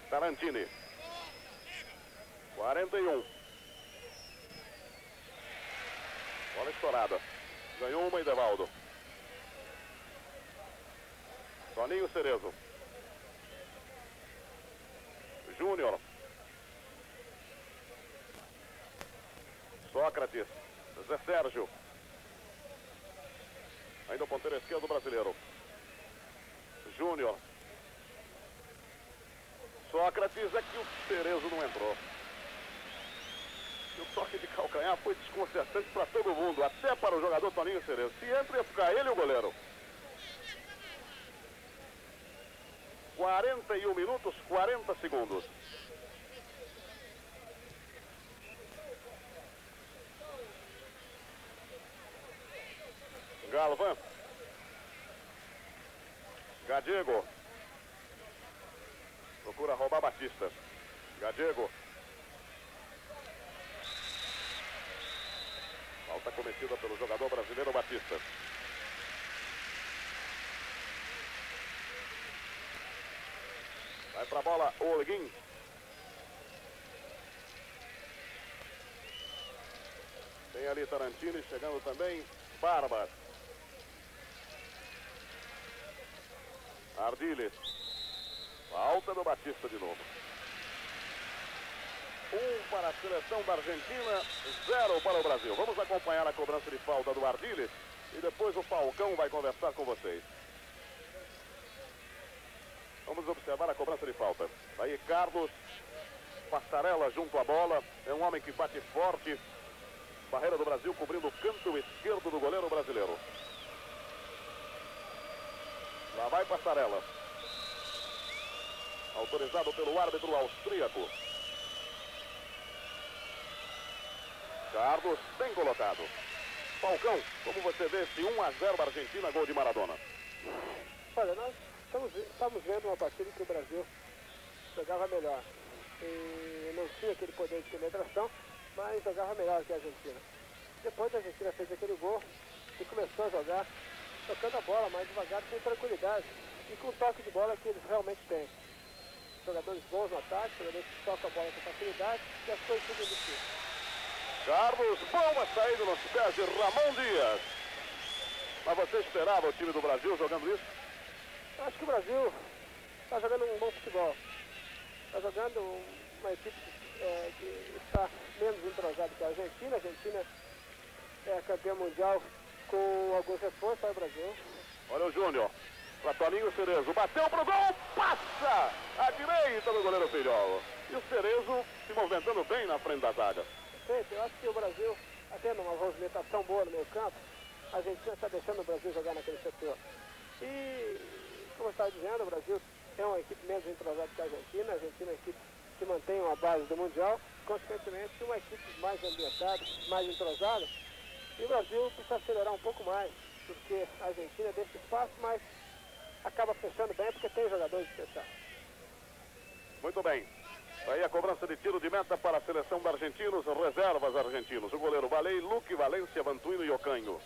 Tarantini. 41. Bola estourada. Ganhou uma Edevaldo. Toninho Cerezo. Júnior. Sócrates. Zé Sérgio. Ainda o ponteiro esquerdo brasileiro. Júnior. Sócrates é que o Cerezo não entrou. E o toque de calcanhar foi desconcertante para todo mundo, até para o jogador Toninho Cerezo. Se entra, ia ficar ele e o goleiro. 41 minutos, 40 segundos. Galvan. Gadiego. Procura roubar Batista. Gadiego. Falta cometida pelo jogador brasileiro Batista. Vai pra bola, Olguin. Tem ali Tarantini chegando também. Barba. Ardiles. Falta do Batista de novo. Um para a seleção da Argentina, zero para o Brasil. Vamos acompanhar a cobrança de falta do Ardiles e depois o Falcão vai conversar com vocês. Vamos observar a cobrança de falta. Aí Carlos Passarela junto à bola. É um homem que bate forte. Barreira do Brasil cobrindo o canto esquerdo do goleiro brasileiro. Lá vai Passarela. Autorizado pelo árbitro austríaco. Carlos, bem colocado. Falcão, como você vê esse 1 a 0 Argentina, gol de Maradona? Olha, nós estamos, estamos vendo uma partida que o Brasil jogava melhor. E não tinha aquele poder de penetração, mas jogava melhor que a Argentina. Depois a Argentina fez aquele gol e começou a jogar tocando a bola mais devagar, com tranquilidade e com o toque de bola que eles realmente têm. Jogadores bons no ataque, jogadores que tocam a bola com facilidade e as coisas tudo difíceis. Carlos, boa saída nos pés de Ramon Dias. Mas você esperava o time do Brasil jogando isso? Acho que o Brasil está jogando um bom futebol. Está jogando uma equipe é, que está menos entrosada que a Argentina. A Argentina é campeã mundial com alguns reforços para o Brasil. Olha o Júnior. Para Toninho Cerezo. Bateu pro gol. Passa! À direita do goleiro Filhol. E o Cerezo se movimentando bem na frente da zaga. Perfeito. Eu acho que o Brasil, até numa movimentação boa no meio campo, a Argentina está deixando o Brasil jogar naquele setor. E, como eu estava dizendo, o Brasil é uma equipe menos entrosada que a Argentina. A Argentina é uma equipe que mantém uma base do Mundial. Consequentemente, uma equipe mais ambientada, mais entrosada. E o Brasil precisa acelerar um pouco mais, porque a Argentina deixa espaço, mas acaba fechando bem porque tem jogadores de fechar. Muito bem. Aí a cobrança de tiro de meta para a seleção da Argentinos, reservas argentinos. O goleiro Valei, Luque, Valência, Vantuino e Ocanho.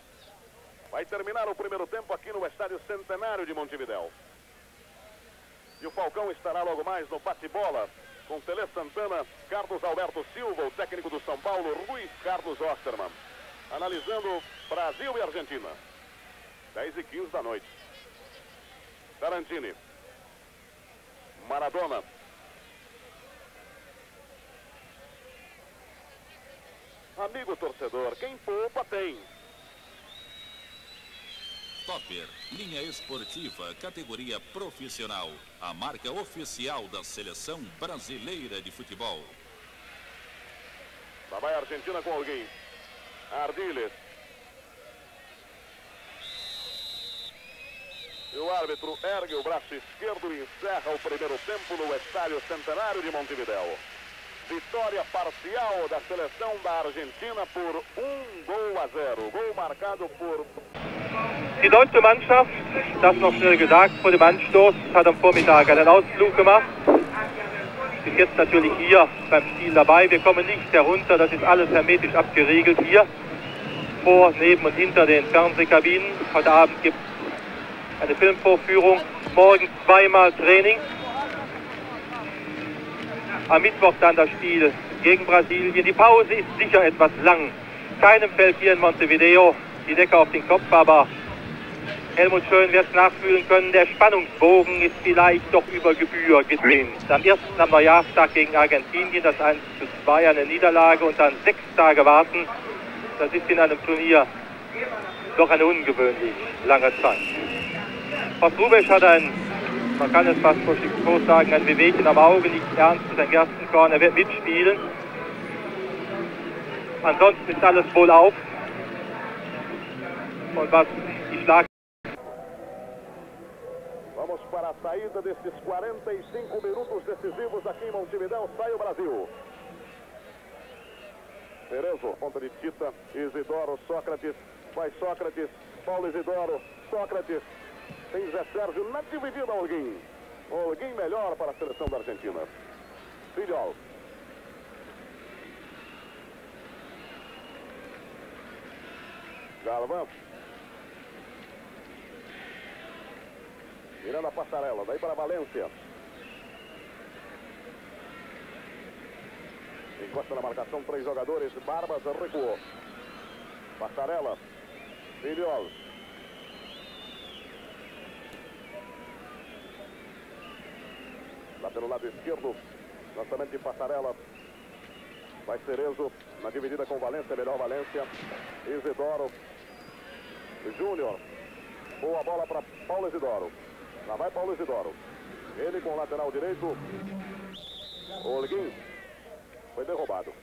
Vai terminar o primeiro tempo aqui no Estádio Centenário de Montevidéu. E o Falcão estará logo mais no bate-bola com Tele Santana, Carlos Alberto Silva, o técnico do São Paulo, Luiz Carlos Osterman. Analisando Brasil e Argentina. 10 e 15 da noite. Tarantini. Maradona. Amigo torcedor, quem poupa tem. Topper, linha esportiva, categoria profissional. A marca oficial da seleção brasileira de futebol. Lá vai a Argentina com alguém. Ardiles. O árbitro ergue o braço esquerdo e encerra o primeiro tempo no Estádio Centenário de Montevideo. Vitória parcial da seleção da Argentina por um gol a zero. Gol marcado por Die deutsche Mannschaft, das noch schnell gesagt, vor dem Anstoß hat am Vormittag einen Ausflug gemacht. Ist jetzt natürlich hier beim Spiel dabei. Wir kommen nicht herunter, das ist alles hermetisch abgeriegelt hier. Vor, neben und hinter den Fernsehkabinen. Heute Abend gibt es eine Filmvorführung. Morgen zweimal Training. Am Mittwoch dann das Spiel gegen Brasilien. Die Pause ist sicher etwas lang. Keinem fällt hier in Montevideo die Decke auf den Kopf, aber Helmut Schön wird es nachfühlen können. Der Spannungsbogen ist vielleicht doch über Gebühr gedehnt. Am ersten am Neujahrstag gegen Argentinien das 1 zu 2 eine Niederlage und dann sechs Tage warten. Das ist in einem Turnier doch eine ungewöhnlich lange Zeit. Horst Rubesch hat ein man kann es fast vorsagen, ein Bewegchen am Auge, nicht ernst ist ein Gerstenkorn, er wird mitspielen. Ansonsten ist alles wohl auf. Und was saída desses 45 minutos decisivos aqui em Montevidéu. Sai o Brasil. Cerezo, ponta de Tita, Isidoro, Sócrates, vai Sócrates, Paulo Isidoro, Sócrates. Tem Zé Sérgio na dividida, Holguim. Holguim melhor para a seleção da Argentina. Filhol. Galvão. Virando a passarela, daí para Valência. Encosta na marcação, três jogadores. Barbas recuou. Passarela. Filiol. Lá pelo lado esquerdo. Lançamento de passarela. Vai Cerezo na dividida com Valência. Melhor Valência. Isidoro. Júnior. Boa bola para Paulo Isidoro. Lá vai Paulo Isidoro. Ele com o lateral direito. Olguim. Foi derrubado.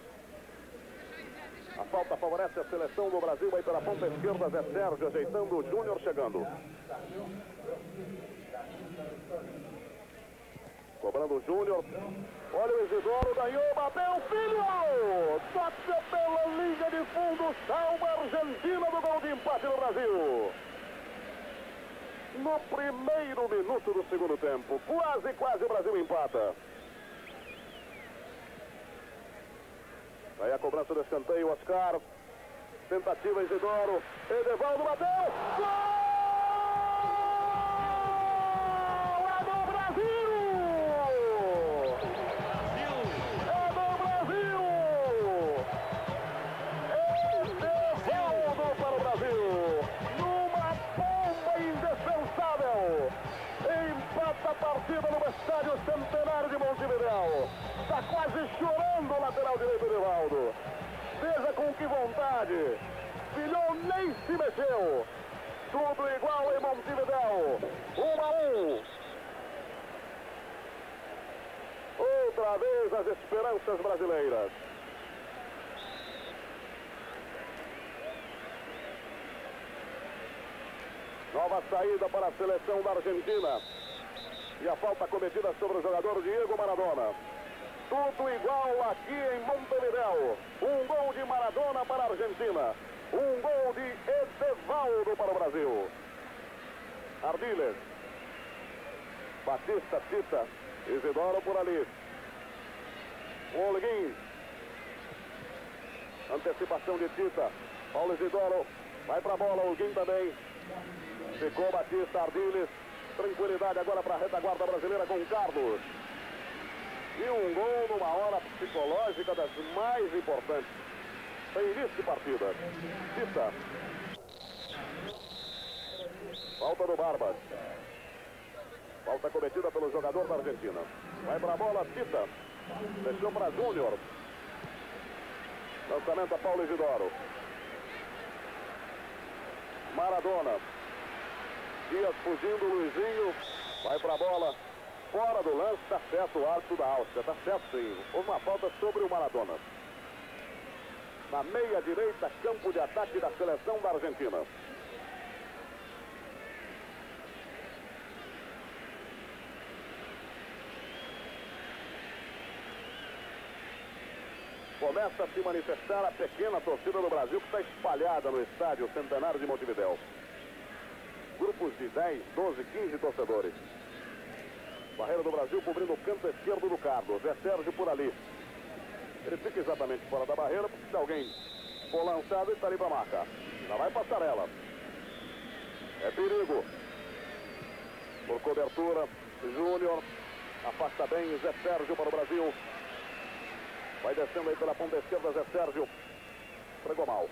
A falta favorece a seleção do Brasil. Vai pela ponta esquerda. Zé Sérgio ajeitando. O Júnior chegando. Cobrando o Júnior. Olha o Isidoro. Ganhou. Bateu. Filho. Toca pela linha de fundo. Salva a Argentina do gol de empate no Brasil no primeiro minuto do segundo tempo. Quase, quase o Brasil empata. Aí a cobrança do escanteio, Oscar. Tentativa Isidoro. Edevaldo bateu. Gol! De. Está quase chorando o lateral direito Edevaldo. Veja com que vontade. Filhou nem se mexeu. Tudo igual em Montevidéu. Um a um. Outra vez as esperanças brasileiras. Nova saída para a seleção da Argentina. E a falta cometida sobre o jogador Diego Maradona. Tudo igual aqui em Montevidéu. Um gol de Maradona para a Argentina. Um gol de Edevaldo para o Brasil. Ardiles. Batista, Tita. Isidoro por ali. Olguim. Antecipação de Tita. Paulo Isidoro. Vai para a bola. Olguim também. Ficou Batista, Ardiles. Tranquilidade agora para a retaguarda brasileira com Carlos. E um gol numa hora psicológica das mais importantes. Tem início de partida. Tita. Falta do Barbas. Falta cometida pelo jogador da Argentina. Vai para a bola, Tita. Deixou para Júnior. Lançamento a Paulo Isidoro. Maradona. Dias fugindo, Luizinho. Vai para a bola. Fora do lance, está certo o árbitro da Áustria. Está certo sim. Houve uma falta sobre o Maradona. Na meia direita, campo de ataque da seleção da Argentina. Começa a se manifestar a pequena torcida do Brasil que está espalhada no estádio Centenário de Montevidéu. Grupos de 10, 12, 15 torcedores. Barreira do Brasil cobrindo o canto esquerdo do Carlos. É Sérgio por ali. Ele fica exatamente fora da barreira, porque se alguém for lançado, ele está ali para marcar. Já vai passarela. É perigo. Por cobertura, Júnior. Afasta bem Zé Sérgio para o Brasil. Vai descendo aí pela ponta esquerda, Zé Sérgio. Pregou mal.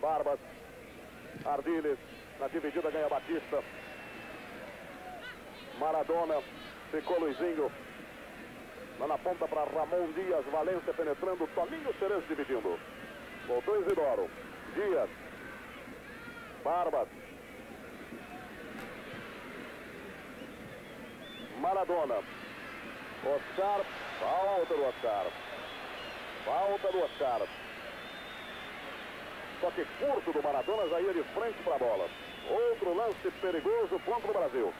Barbas. Ardiles. Na dividida ganha Batista. Maradona. Ficou Luizinho. Lá na ponta para Ramon Dias. Valência penetrando. Toninho Cerezo dividindo. Voltou Isidoro. Dias. Barbas. Maradona. Oscar, falta do Oscar. Falta do Oscar. Toque curto do Maradona já ia de frente para a bola. Outro lance perigoso contra o Brasil.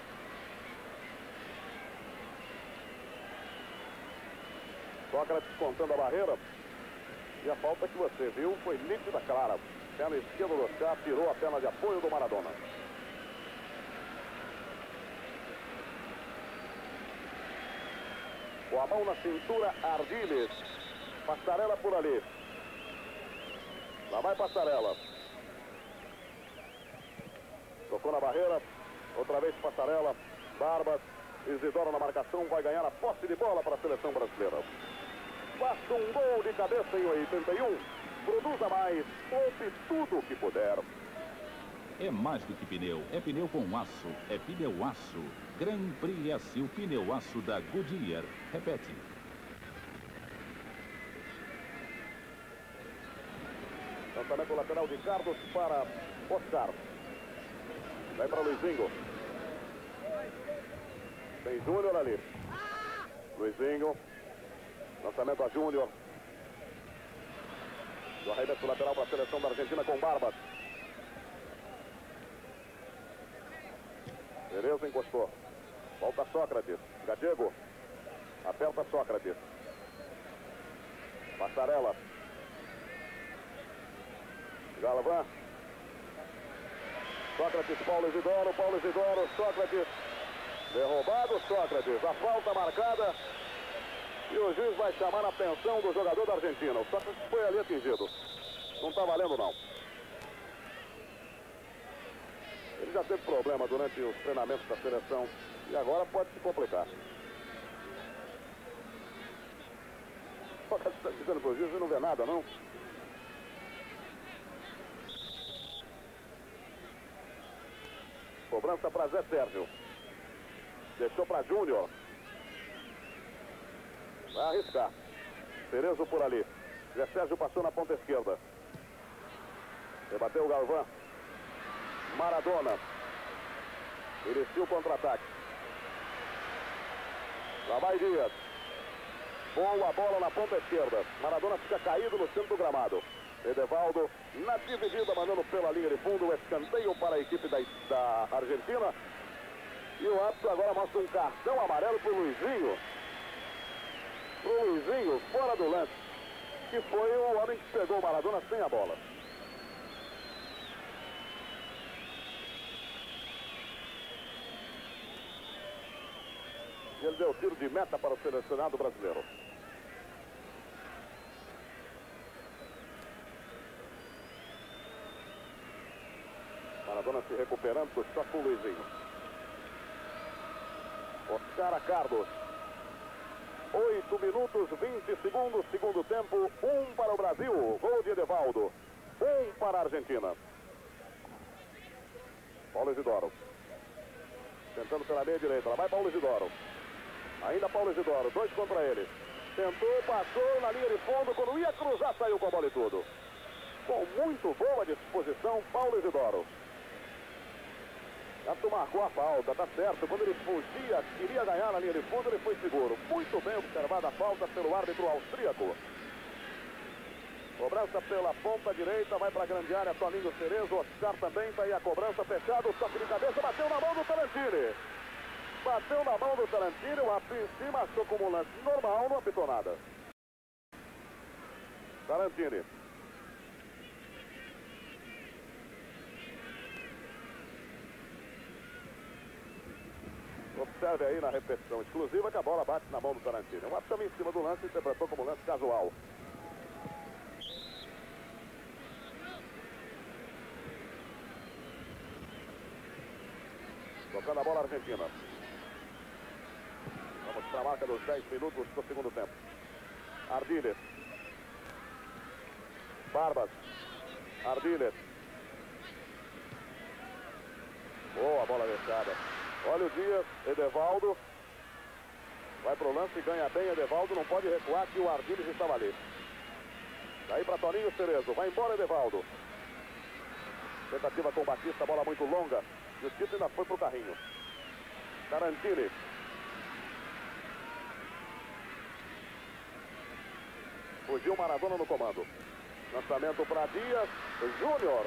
Sócrates contando a barreira. E a falta que você viu foi nítida clara. Perna esquerda do Oscar tirou a perna de apoio do Maradona. Com a mão na cintura, Ardiles. Passarela por ali. Lá vai Passarela. Tocou na barreira. Outra vez Passarela. Barbas. Isidoro na marcação. Vai ganhar a posse de bola para a seleção brasileira. Faça um gol de cabeça em 81. Produza mais. Poupe tudo o que puder. É mais do que pneu, é pneu com aço, é pneu aço. Grand Prix o pneu aço da Goodyear. Repete. Lançamento lateral de Carlos para Oscar. Vai para Luizinho. Tem Júnior ali. Luizinho. Lançamento a Júnior. Do arremesso lateral para a seleção da Argentina com Barbas. Beleza, encostou. Volta Sócrates. Gadiego. Aperta Sócrates. Passarela. Galvão. Sócrates, Paulo Isidoro, Paulo Isidoro, Sócrates. Derrubado Sócrates. A falta marcada. E o juiz vai chamar a atenção do jogador da Argentina. O Sócrates foi ali atingido. Não está valendo, não. Ele já teve problema durante os treinamentos da seleção. E agora pode se complicar. Sócrates está dizendo para o juiz não vê nada, não. Cobrança para Zé Sérgio. Deixou para Júnior. Vai arriscar. Cerezo por ali. Zé Sérgio passou na ponta esquerda. Rebateu o Galvão. Maradona. Inicia o contra-ataque. Lá vai Dias. Boa bola na ponta esquerda. Maradona fica caído no centro do gramado. Edevaldo na dividida, mandando pela linha de fundo o escanteio para a equipe da, da Argentina. E o árbitro agora mostra um cartão amarelo para o Luizinho. Para o Luizinho, fora do lance. Que foi o homem que pegou o Maradona sem a bola. Ele deu tiro de meta para o selecionado brasileiro. Maradona se recuperando do choque o Luizinho. Oscar Carlos. 8 minutos 20 segundos, segundo tempo. Um para o Brasil. Gol de Edevaldo. Um para a Argentina. Paulo Isidoro. Tentando pela meia direita. Lá vai Paulo Isidoro. Ainda Paulo Isidoro. Dois contra ele. Tentou, passou na linha de fundo. Quando ia cruzar, saiu com a bola e tudo. Com muito boa disposição, Paulo Isidoro. Gato marcou a falta, tá certo. Quando ele fugia, queria ganhar na linha de fundo, ele foi seguro. Muito bem observada a falta pelo árbitro austríaco. Cobrança pela ponta direita, vai para a grande área, Toninho Cerezo, Oscar também, está aí a cobrança, fechado, toque de cabeça, bateu na mão do Tarantini. Bateu na mão do Tarantini, o apito em cima, achou como lance normal, não apitou nada. Tarantini. Observe aí na repetição exclusiva que a bola bate na mão do Tarantino. O árbitro em cima do lance interpretou como lance casual. Tocando a bola argentina. Vamos para a marca dos 10 minutos do segundo tempo. Ardiles. Barbas. Ardiles. Boa bola deixada. Olha o Dias, Edevaldo. Vai pro lance, ganha bem, Edevaldo. Não pode recuar que o Ardiles estava ali. Daí para Toninho Cerezo. Vai embora, Edevaldo. Tentativa com o Batista, bola muito longa. E o Tito ainda foi pro carrinho. Tarantini. Fugiu Maradona no comando. Lançamento para Dias. Júnior.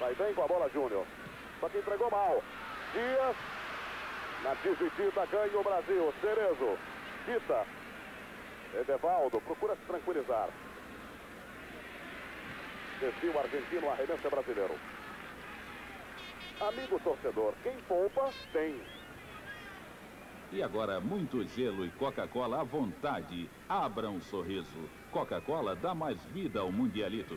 Vai bem com a bola, Júnior. Só que entregou mal. Dias. Na dividida ganha o Brasil. Cerezo. Tita. Edevaldo procura se tranquilizar. Desvio argentino, arremesso brasileiro. Amigo torcedor, quem poupa, tem. E agora, muito gelo e Coca-Cola à vontade. Abra um sorriso. Coca-Cola dá mais vida ao Mundialito.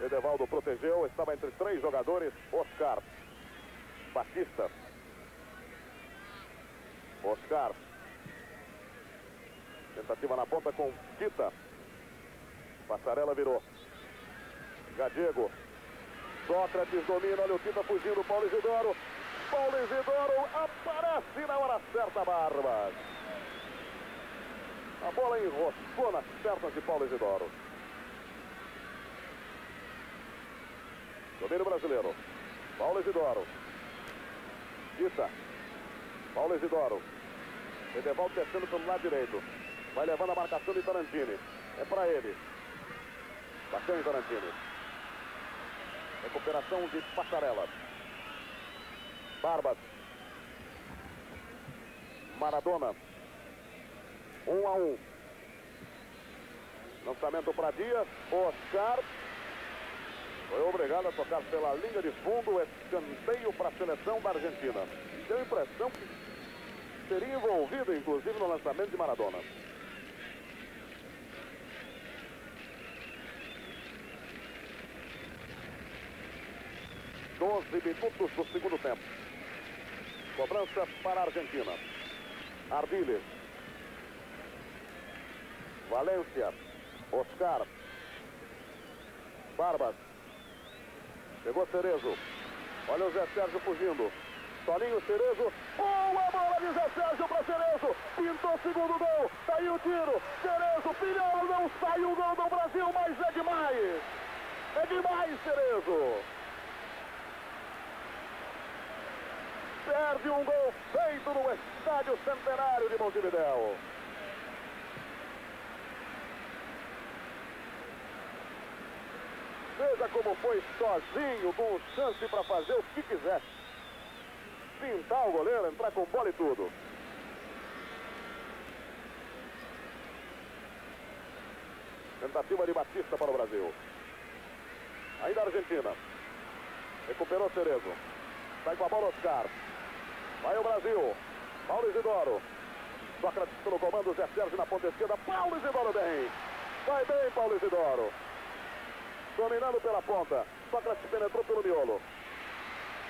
Edevaldo protegeu, estava entre três jogadores. Oscar. Batista. Oscar. Tentativa na ponta com Tita. Passarela virou. Gadiego. Sócrates domina, olha o Tita fugindo, Paulo Isidoro. Paulo Isidoro aparece na hora certa, Barbas. A bola enroscou nas pernas de Paulo Isidoro. Domínio brasileiro. Paulo Isidoro. Tita. Paulo Isidoro. Edevaldo descendo pelo lado direito. Vai levando a marcação de Tarantini. É para ele. Bateu Tarantini. Recuperação de Passarela. Barbas. Maradona. Um a um. Lançamento para Dias. Oscar. Foi obrigado a tocar pela linha de fundo. Escanteio para a seleção da Argentina. Deu a impressão que seria envolvido, inclusive, no lançamento de Maradona. Doze minutos do segundo tempo. Cobrança para a Argentina. Ardiles. Valência. Oscar. Barbas. Chegou Cerezo. Olha o Zé Sérgio fugindo. Toninho Cerezo. Boa bola de Zé Sérgio para Cerezo. Pintou o segundo gol. Saiu o tiro. Cerezo, pilhou. Não sai o gol do Brasil, mas é demais. É demais, Cerezo. Perde um gol feito no Estádio Centenário de Montevidéu. Veja como foi sozinho, com chance para fazer o que quiser. Pintar o goleiro, entrar com bola e tudo. Tentativa de Batista para o Brasil. Ainda a Argentina. Recuperou Cerezo. Sai com a bola Oscar. Vai o Brasil. Paulo Isidoro. Sócrates pelo comando, Zé Sérgio na ponta esquerda. Paulo Isidoro bem. Vai bem, Paulo Isidoro. Dominando pela ponta. Sócrates penetrou pelo miolo.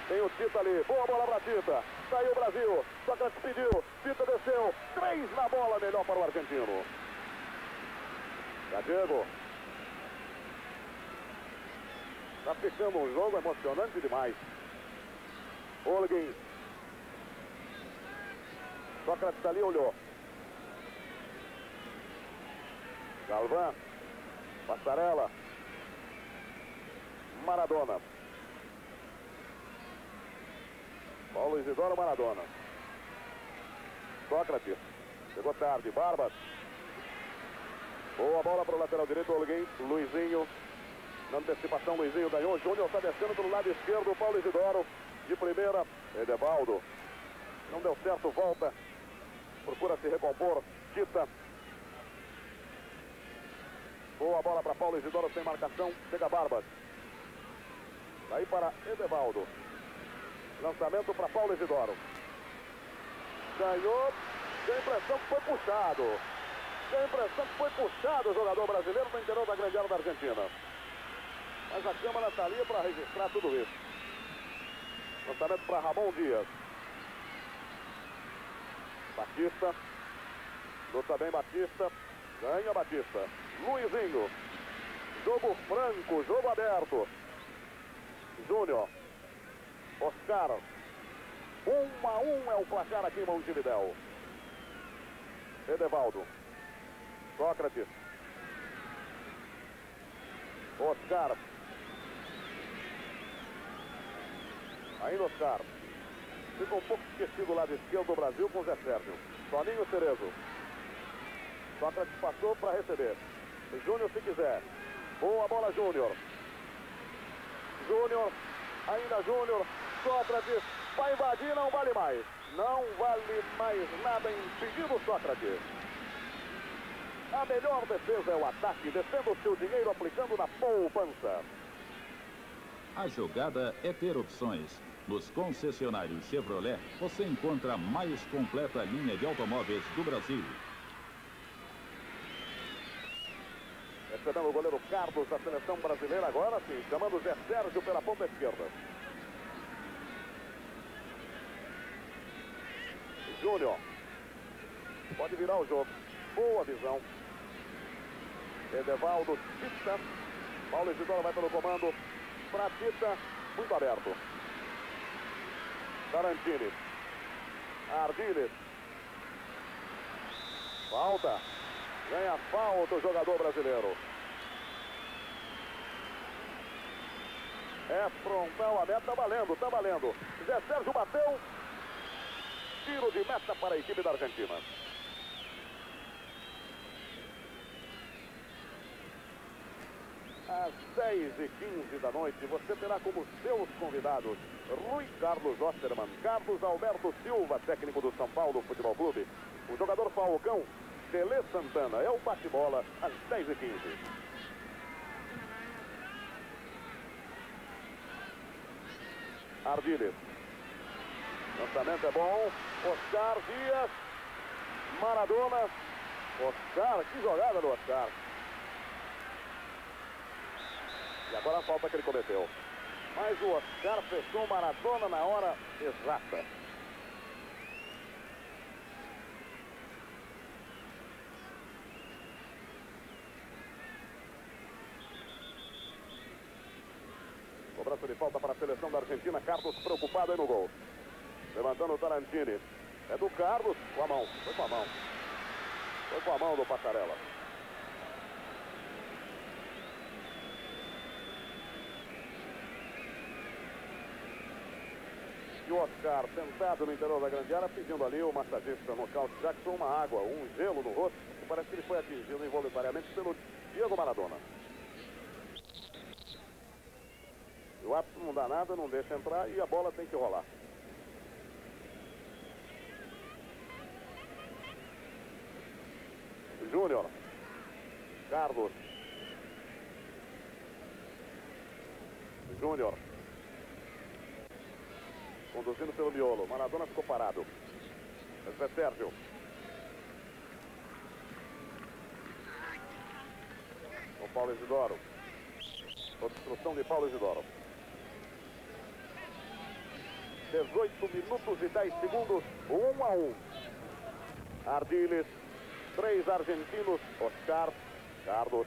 Tem o Tita ali. Boa bola para Tita. Saiu o Brasil. Sócrates pediu. Tita desceu. Três na bola. Melhor para o argentino. Diego. Tá ficando um jogo emocionante demais. Holguin. Sócrates ali olhou. Galvão. Passarela. Maradona. Paulo Isidoro Maradona. Sócrates. Chegou tarde. Barbas. Boa bola para o lateral direito. Alguém. Luizinho. Na antecipação, Luizinho ganhou. Júnior está descendo pelo lado esquerdo. Paulo Isidoro. De primeira. Edevaldo. Não deu certo. Volta. Procura se recompor. Tita. Boa bola para Paulo Isidoro sem marcação. Chega Barbas. Daí para Edevaldo. Lançamento para Paulo Isidoro. Ganhou. Tem a impressão que foi puxado. Tem a impressão que foi puxado o jogador brasileiro no interior da grande área da Argentina. Mas a câmera está ali para registrar tudo isso. Lançamento para Ramon Dias. Batista. Luta bem Batista. Ganha Batista. Luizinho. Jogo franco, jogo aberto. Júnior. Oscar. Um a um é o placar aqui em Montevidéu. Edevaldo. Sócrates. Oscar. Ainda Oscar. Ficou um pouco esquecido o lado esquerdo do Brasil com Zé Sérgio. Toninho Cerezo. Sócrates passou para receber. Júnior se quiser. Boa bola, Júnior. Júnior, ainda Júnior. Sócrates vai invadir, não vale mais. Não vale mais nada impedindo Sócrates. A melhor defesa é o ataque, defenda o seu dinheiro aplicando na poupança. A jogada é ter opções. Nos concessionários Chevrolet, você encontra a mais completa linha de automóveis do Brasil. Recebendo o goleiro Carlos da seleção brasileira agora sim, chamando o Zé Sérgio pela ponta esquerda. Júnior. Pode virar o jogo. Boa visão. Edevaldo Tita. Paulo Isidoro vai pelo comando. Para Tita, muito aberto. Tarantini. Ardiles. Falta. Ganha falta o jogador brasileiro. É frontal a meta, tá valendo, tá valendo. Zé Sérgio bateu. Tiro de meta para a equipe da Argentina. Às 10 e 15 da noite, você terá como seus convidados Rui Carlos Osterman, Carlos Alberto Silva, técnico do São Paulo Futebol Clube, o jogador Falcão, Tele Santana. É o bate-bola às 10 e 15. Ardiles. Lançamento é bom. Oscar Dias. Maradona. Oscar, que jogada do Oscar. E agora a falta que ele cometeu. Mas o Oscar fechou Maradona na hora exata. Cobrança de falta para a seleção da Argentina. Carlos preocupado aí no gol. Levantando o Tarantini. É do Carlos. Com a mão. Foi com a mão. Foi com a mão do Passarela. E o Oscar, sentado no interior da grande área, pedindo ali o massagista nocaute Jackson uma água, um gelo no rosto. Parece que ele foi atingido involuntariamente pelo Diego Maradona. O árbitro não dá nada, não deixa entrar e a bola tem que rolar. Júnior. Carlos. Júnior. Conduzindo pelo miolo. Maradona ficou parado. Zé Sérgio. O Paulo Isidoro. Obstrução de Paulo Isidoro. 18 minutos e 10 segundos, 1 a 1. Ardiles, três argentinos, Oscar, Carlos.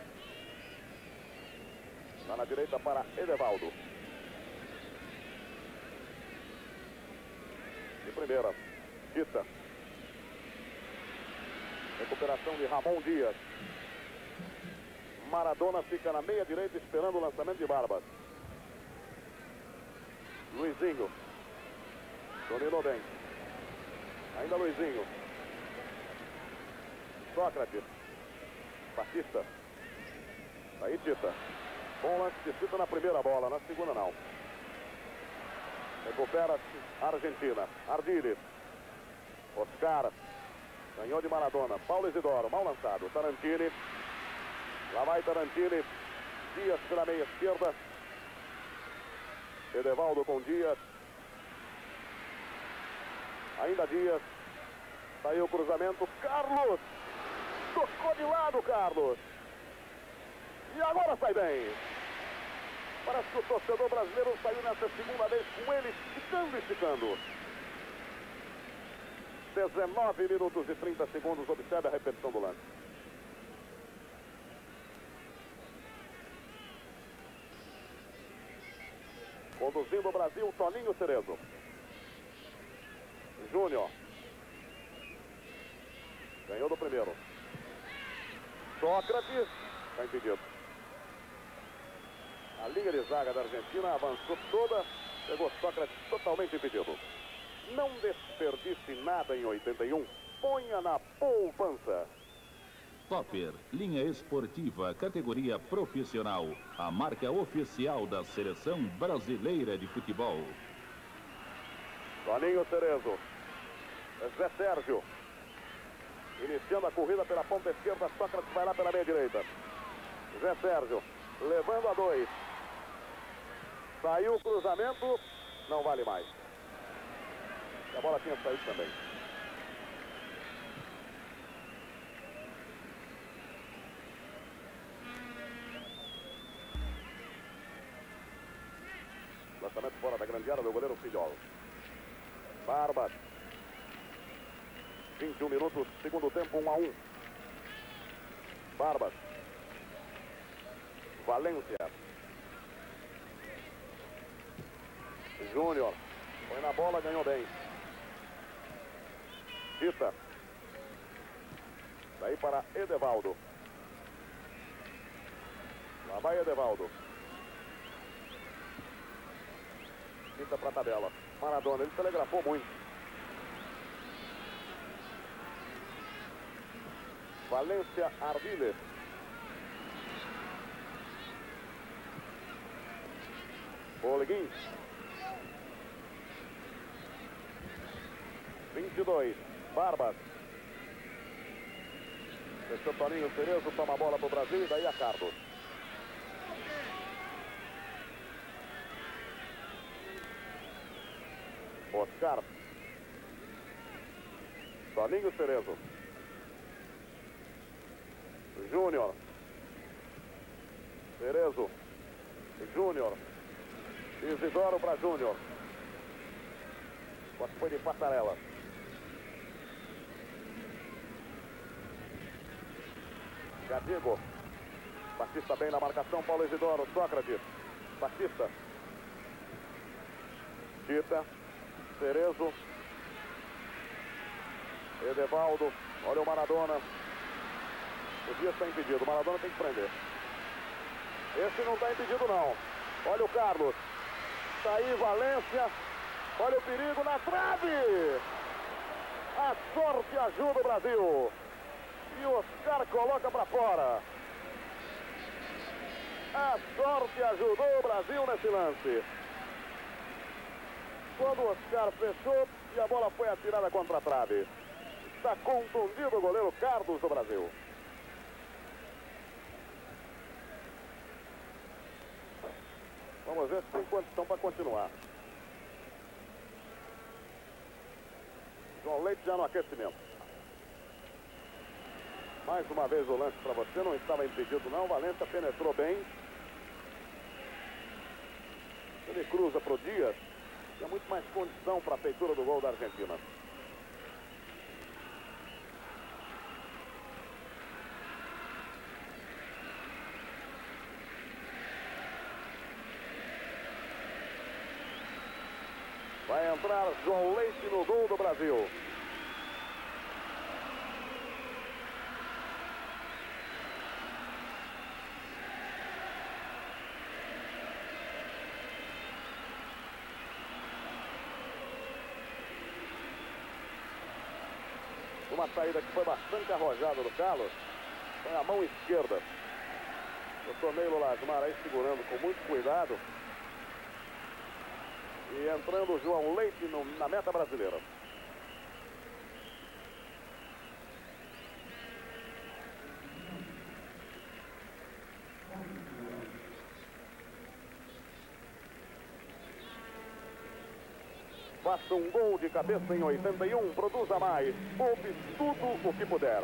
Lá na direita para Edevaldo. De primeira, Tita. Recuperação de Ramon Dias. Maradona fica na meia direita esperando o lançamento de Barbas. Luizinho. Dominou bem. Ainda Luizinho. Sócrates. Batista. Aí Tita. Bom lance de Tita na primeira bola, na segunda não. Recupera a Argentina. Ardiles. Oscar. Ganhou de Maradona. Paulo Isidoro. Mal lançado. Tarantini. Lá vai Tarantini. Dias pela meia esquerda. Edevaldo com Dias. Ainda Dias. Saiu o cruzamento. Carlos. Tocou de lado, Carlos. E agora sai bem. Parece que o torcedor brasileiro saiu nessa segunda vez com ele esticando e esticando. 19 minutos e 30 segundos. Observe a repetição do lance. Conduzindo o Brasil, Toninho Cerezo. Júnior. Ganhou do primeiro. Sócrates. Está impedido. A linha de zaga da Argentina avançou toda. Pegou Sócrates totalmente impedido. Não desperdice nada em 81. ponha na poupança. Topper, linha esportiva, categoria profissional. A marca oficial da seleção brasileira de futebol. Toninho Cerezo. Zé Sérgio. Iniciando a corrida pela ponta esquerda, Sócrates vai lá pela meia direita. Zé Sérgio, levando a dois. Saiu o cruzamento, não vale mais. A bola tinha saído também. Lançamento fora da grande área do goleiro Filhol. Barbas. 21 minutos, segundo tempo, 1 a 1. Barbas. Valência. Júnior. Foi na bola, ganhou bem. Tita. Daí para Edevaldo. Lá vai Edevaldo. Tita para a tabela. Maradona, ele telegrafou muito. Valência Ardiles. Oleguins. 22. Barbas. Fechou Toninho Cerezo, toma a bola para o Brasil e daí a Carlos. Oscar. Toninho Cerezo. Júnior. Cerezo. Júnior. Isidoro para Júnior. Quase foi de passarela. Gadigo. Batista bem na marcação. Paulo Isidoro. Sócrates. Batista. Tita. Cerezo. Edevaldo. Olha o Maradona. O Dias está impedido. O Maradona tem que prender. Esse não está impedido não. Olha o Carlos. Está aí Valência. Olha o perigo na trave. A sorte ajuda o Brasil. E Oscar coloca para fora. A sorte ajudou o Brasil nesse lance. Quando o Oscar fechou e a bola foi atirada contra a trave. Está contundido o goleiro Carlos do Brasil. Vamos ver se tem condição para continuar. João Leite já no aquecimento. Mais uma vez o lance para você, não estava impedido não. Valenta penetrou bem. Ele cruza para o Dias. Tinha muito mais condição para a feitura do gol da Argentina. João Leite no gol do Brasil. Uma saída que foi bastante arrojada do Carlos. Foi a mão esquerda. O Toneiro Lasmar aí segurando com muito cuidado. E entrando o João Leite no, na meta brasileira. Faça um gol de cabeça em 81, produza mais, poupe tudo o que puder.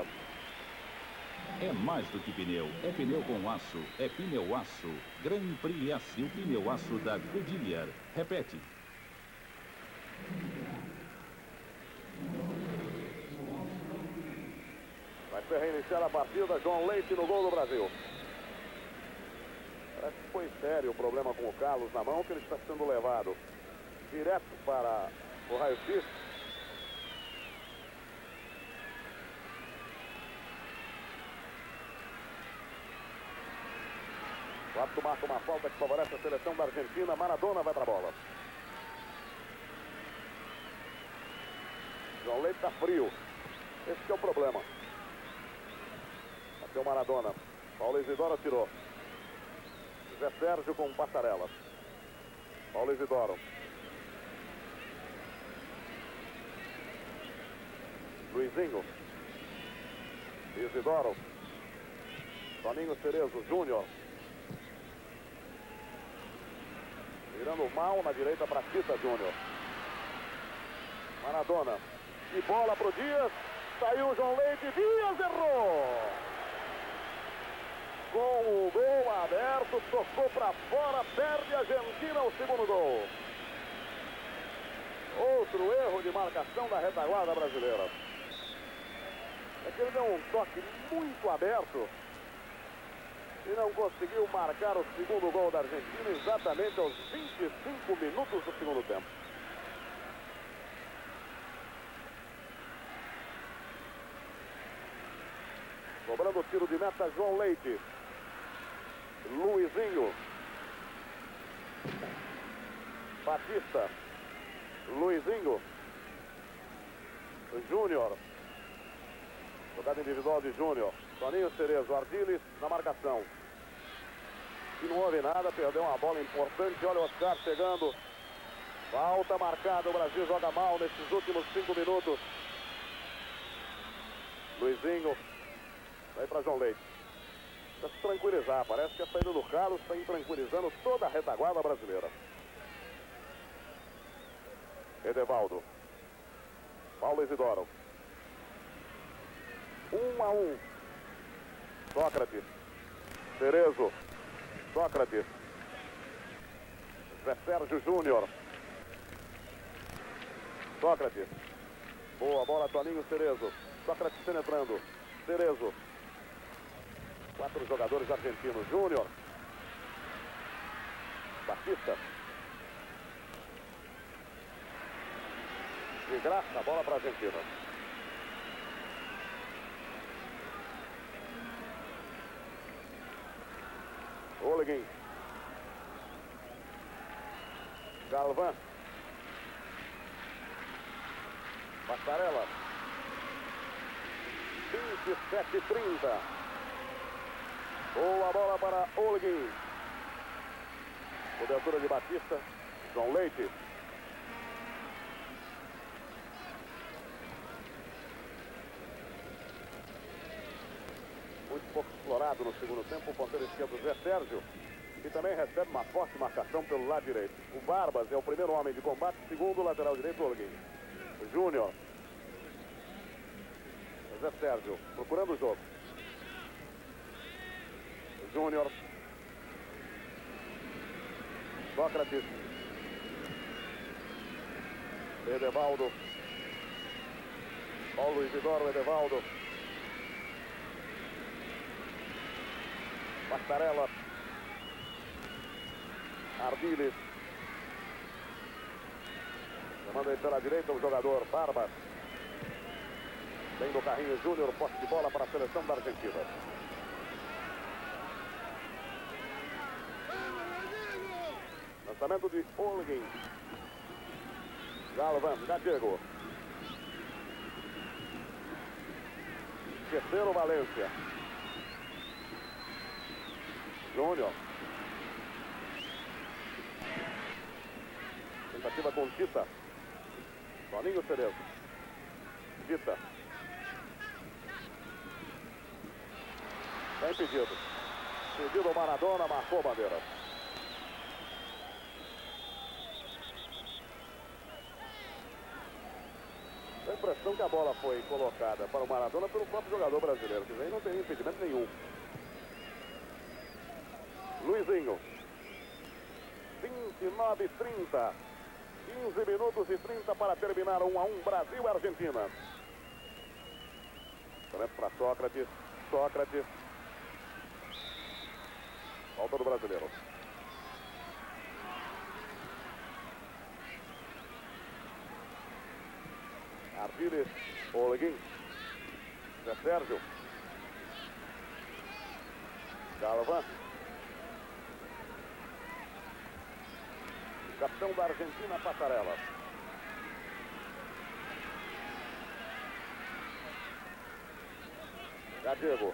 É mais do que pneu, é pneu com aço, é pneu aço. Grand Prix S, o pneu aço da Goodyear. Repete. Ser reiniciar a partida, João Leite no gol do Brasil. Parece que foi sério o problema com o Carlos na mão, que ele está sendo levado direto para o raio-x. O árbitro marca uma falta que favorece a seleção da Argentina. Maradona vai para a bola. João Leite está frio. Esse é o problema. Bateu Maradona. Paulo Isidoro tirou. José Sérgio com passarela. Paulo Isidoro. Luizinho. Isidoro. Toninho Cerezo Júnior. Virando mal na direita para Tita Júnior. Maradona. E bola pro Dias. Saiu João Leite. Dias errou. Com o gol aberto, tocou para fora, perde a Argentina o segundo gol. Outro erro de marcação da retaguarda brasileira. É que ele deu um toque muito aberto e não conseguiu marcar o segundo gol da Argentina exatamente aos 25 minutos do segundo tempo. Cobrando o tiro de meta, João Leite. Luizinho. Batista. Luizinho. Júnior. Jogada individual de Júnior. Toninho Cerezo, Ardiles na marcação. E não houve nada, perdeu uma bola importante. Olha o Oscar chegando. Falta marcada, o Brasil joga mal nesses últimos cinco minutos. Luizinho. Vai para João Leite. Para se tranquilizar, parece que a saída do Carlos está tranquilizando toda a retaguarda brasileira. Edevaldo. Paulo Isidoro. Um a um. Sócrates. Cerezo. Sócrates. Zé Sérgio Júnior. Sócrates. Boa bola, Toninho Cerezo. Sócrates penetrando. Cerezo. Quatro jogadores argentinos. Júnior. Batista. De graça, bola para a Argentina. Oleguin. Galvan. Passarela. 27 30. Boa bola para Oleguin. Cobertura de Batista. João Leite. muito pouco explorado no segundo tempo, o ponteiro esquerdo Zé Sérgio, e também recebe uma forte marcação pelo lado direito. O Barbas é o primeiro homem de combate, segundo lateral direito, Olguinho. O Júnior. Zé Sérgio, procurando o jogo. Júnior. Sócrates. Edevaldo. Paulo Isidoro, Edevaldo. Passarela. Ardiles. Chamando aí pela direita o jogador Barbas. Vem do carrinho Júnior, poste de bola para a seleção da Argentina. Lançamento de Olguin. Galvan, Gadiego. Terceiro Valência. Júnior. Tentativa com Tita. Toninho Cerezo. Tita. Está impedido. Impedido o Maradona, marcou a que a bola foi colocada para o Maradona pelo próprio jogador brasileiro, que vem não tem impedimento nenhum. Luizinho. 29 30. 15 minutos e 30 para terminar 1 a 1 Brasil e Argentina. Talento para Sócrates. Sócrates. Falta do brasileiro. Ardiles. Oleguin. Zé Sérgio. Galvan. Capitão da Argentina, Passarela. Gadiego.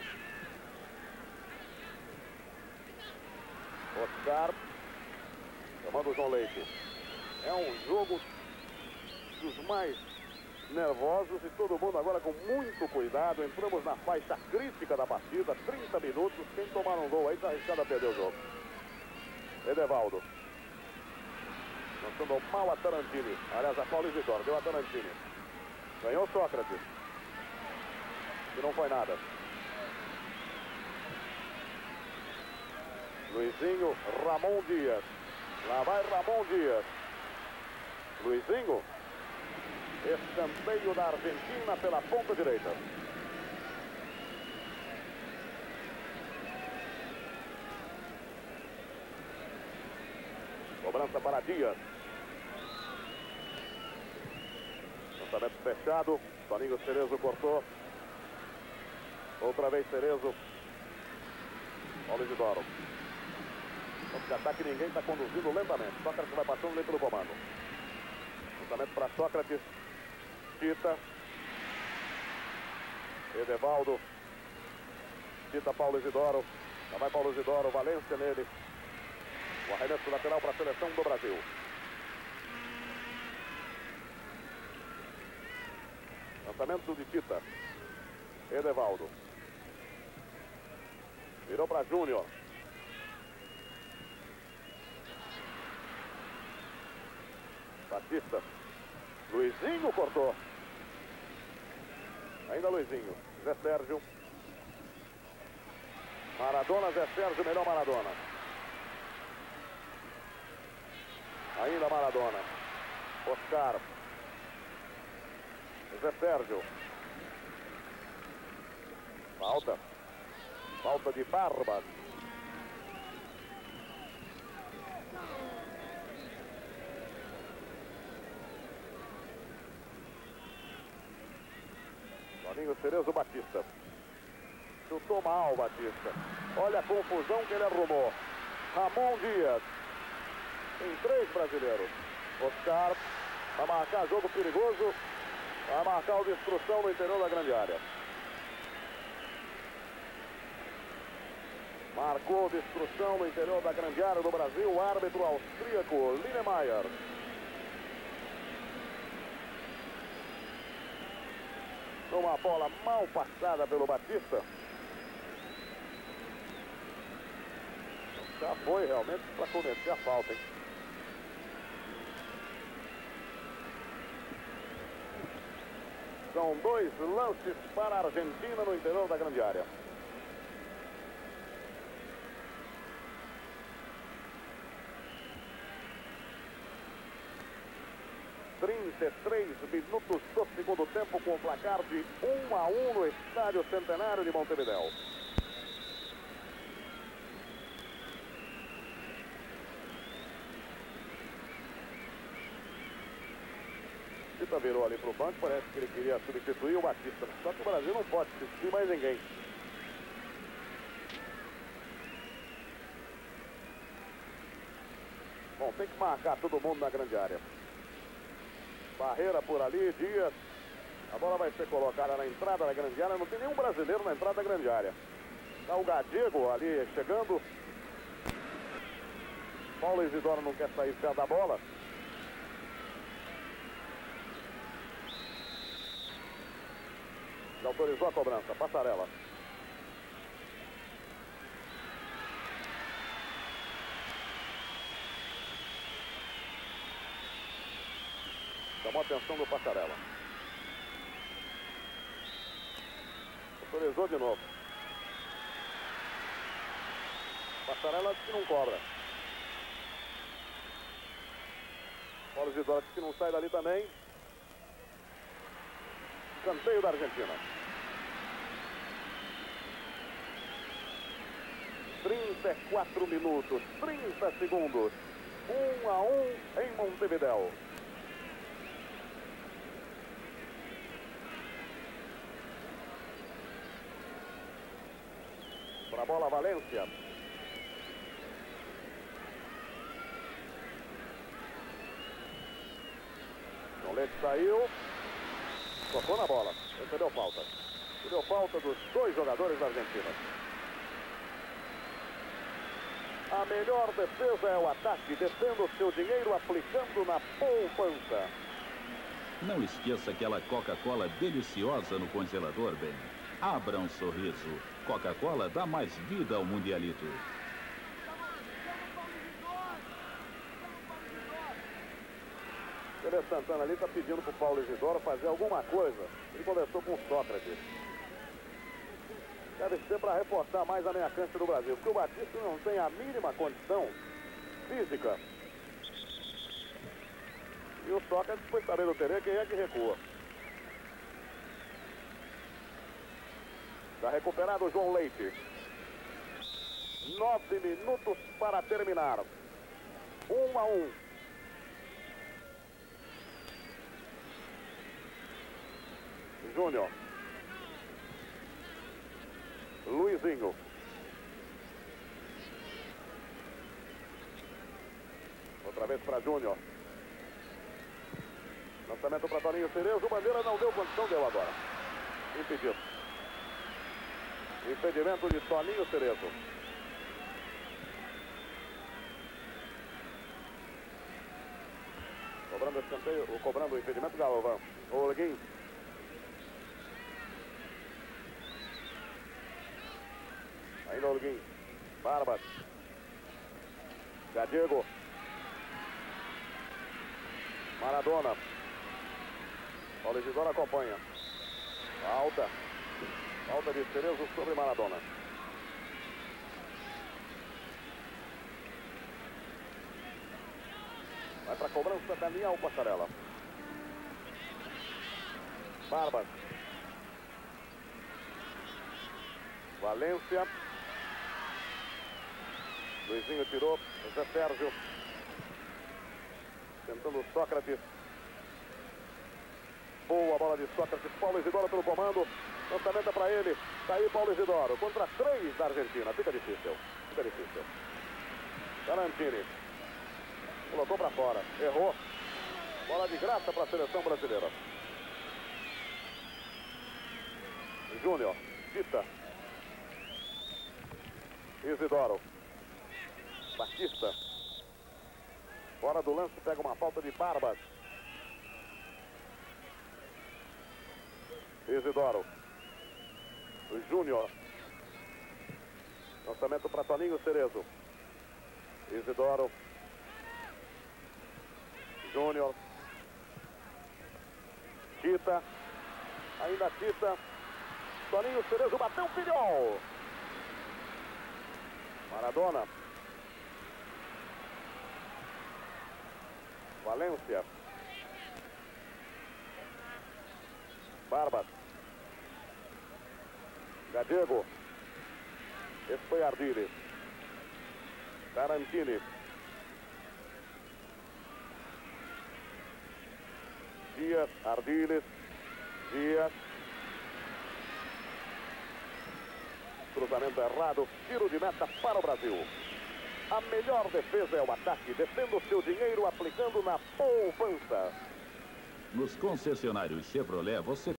Oscar. Chamando o João Leite. É um jogo dos mais nervosos e todo mundo agora com muito cuidado. Entramos na faixa crítica da partida, 30 minutos. Quem tomar um gol aí está arriscado a perder o jogo. Edevaldo. Lançando mal a Tarantini. Aliás, a Paulo Isidoro. Deu a Tarantini. Ganhou Sócrates. E não foi nada. Luizinho, Ramon Dias. Lá vai Ramon Dias. Luizinho. Escanteio da Argentina pela ponta direita. Cobrança para Dias. Lançamento fechado. Toninho Cerezo cortou. Outra vez Cerezo. Paulo Isidoro. Campo de ataque ninguém está conduzindo lentamente. Sócrates vai passando lento no comando. Lançamento para Sócrates. Tita. Edevaldo. Tita Paulo Isidoro. Já vai Paulo Isidoro. Valência nele. O arremesso lateral para a seleção do Brasil. Lançamento de Tita. Edevaldo. Virou para Júnior. Batista. Luizinho cortou. Ainda Luizinho. Zé Sérgio. Maradona, Zé Sérgio, melhor Maradona. Ainda Maradona. Oscar. Zé Sérgio. Falta. Falta de Barbas. Toninho Cerezo Batista. Chutou mal Batista. Olha a confusão que ele arrumou. Ramon Dias. Tem três brasileiros. Oscar vai marcar jogo perigoso. Vai marcar o destruição no interior da grande área. Marcou destruição no interior da grande área do Brasil. O árbitro austríaco Linemeyer. Uma bola mal passada pelo Batista. Já foi realmente para cometer a falta, hein? São dois lances para a Argentina no interior da grande área. Trinta e três minutos do segundo tempo com o placar de 1 a 1 no Estádio Centenário de Montevideo. Batista virou ali para o banco, parece que ele queria substituir o Batista. Só que o Brasil não pode substituir mais ninguém. Bom, tem que marcar todo mundo na grande área. Barreira por ali, Dias. A bola vai ser colocada na entrada da grande área. Não tem nenhum brasileiro na entrada da grande área. Está o Gadiego ali chegando. Paulo Isidoro não quer sair perto da bola. Já autorizou a cobrança. Passarela. Chamou a atenção do Passarela. Autorizou de novo. Passarela disse que não cobra. Paulo Isidoro disse que não sai dali também. Canteio da Argentina. 34 minutos, 30 segundos. 1 a 1 em Montevideo. A bola Valência. Leite saiu. Tocou na bola. Recebeu falta. Deu falta dos dois jogadores da Argentina. A melhor defesa é o ataque, defenda o seu dinheiro aplicando na poupança. Não esqueça aquela Coca-Cola deliciosa no congelador, bem. Abra um sorriso. Coca-Cola dá mais vida ao Mundialito. Tele Santana ali está pedindo para o Paulo Isidoro fazer alguma coisa. Ele conversou com o Sócrates. Deve ser para reforçar mais a meia cancha do Brasil, porque o Batista não tem a mínima condição física. E o Sócrates foi saber do Tere quem é que recua. Está recuperado o João Leite. Nove minutos para terminar. Um a um. Júnior. Luizinho. Outra vez para Júnior. Lançamento para Toninho Cerezo. O Bandeira não deu condição, deu agora. Impedido. Impedimento de Toninho Cerezo. Cobrando escanteio, cobrando o impedimento, Galvão. Olguin. Ainda Olguin. Barbas. Gadiego. Maradona. Paulo Isidoro acompanha. Alta. Alta de Cerezo sobre Maradona. Vai para a cobrança Daniel Passarela. Barbas. Valência. Luizinho tirou. José Sérgio. Tentando Sócrates. Boa bola de Sócrates. Paulo Isidoro pelo comando. Lançamento para ele. Está aí Paulo Isidoro. Contra três da Argentina. Fica difícil. Fica difícil. Tarantini. Colocou para fora. Errou. Bola de graça para a seleção brasileira. Júnior. Tita. Isidoro. Batista. Fora do lance, pega uma falta de Barbas. Isidoro. Júnior. Lançamento para Toninho Cerezo. Isidoro. Júnior. Tita. Ainda Tita. Toninho Cerezo bateu o filhol. Maradona. Valência. Barbas. Gadiego. Esse foi Ardiles. Tarantini. Dias, Ardiles. Dias. Cruzamento errado. Tiro de meta para o Brasil. A melhor defesa é o ataque. Defenda o seu dinheiro aplicando na poupança. Nos concessionários Chevrolet, você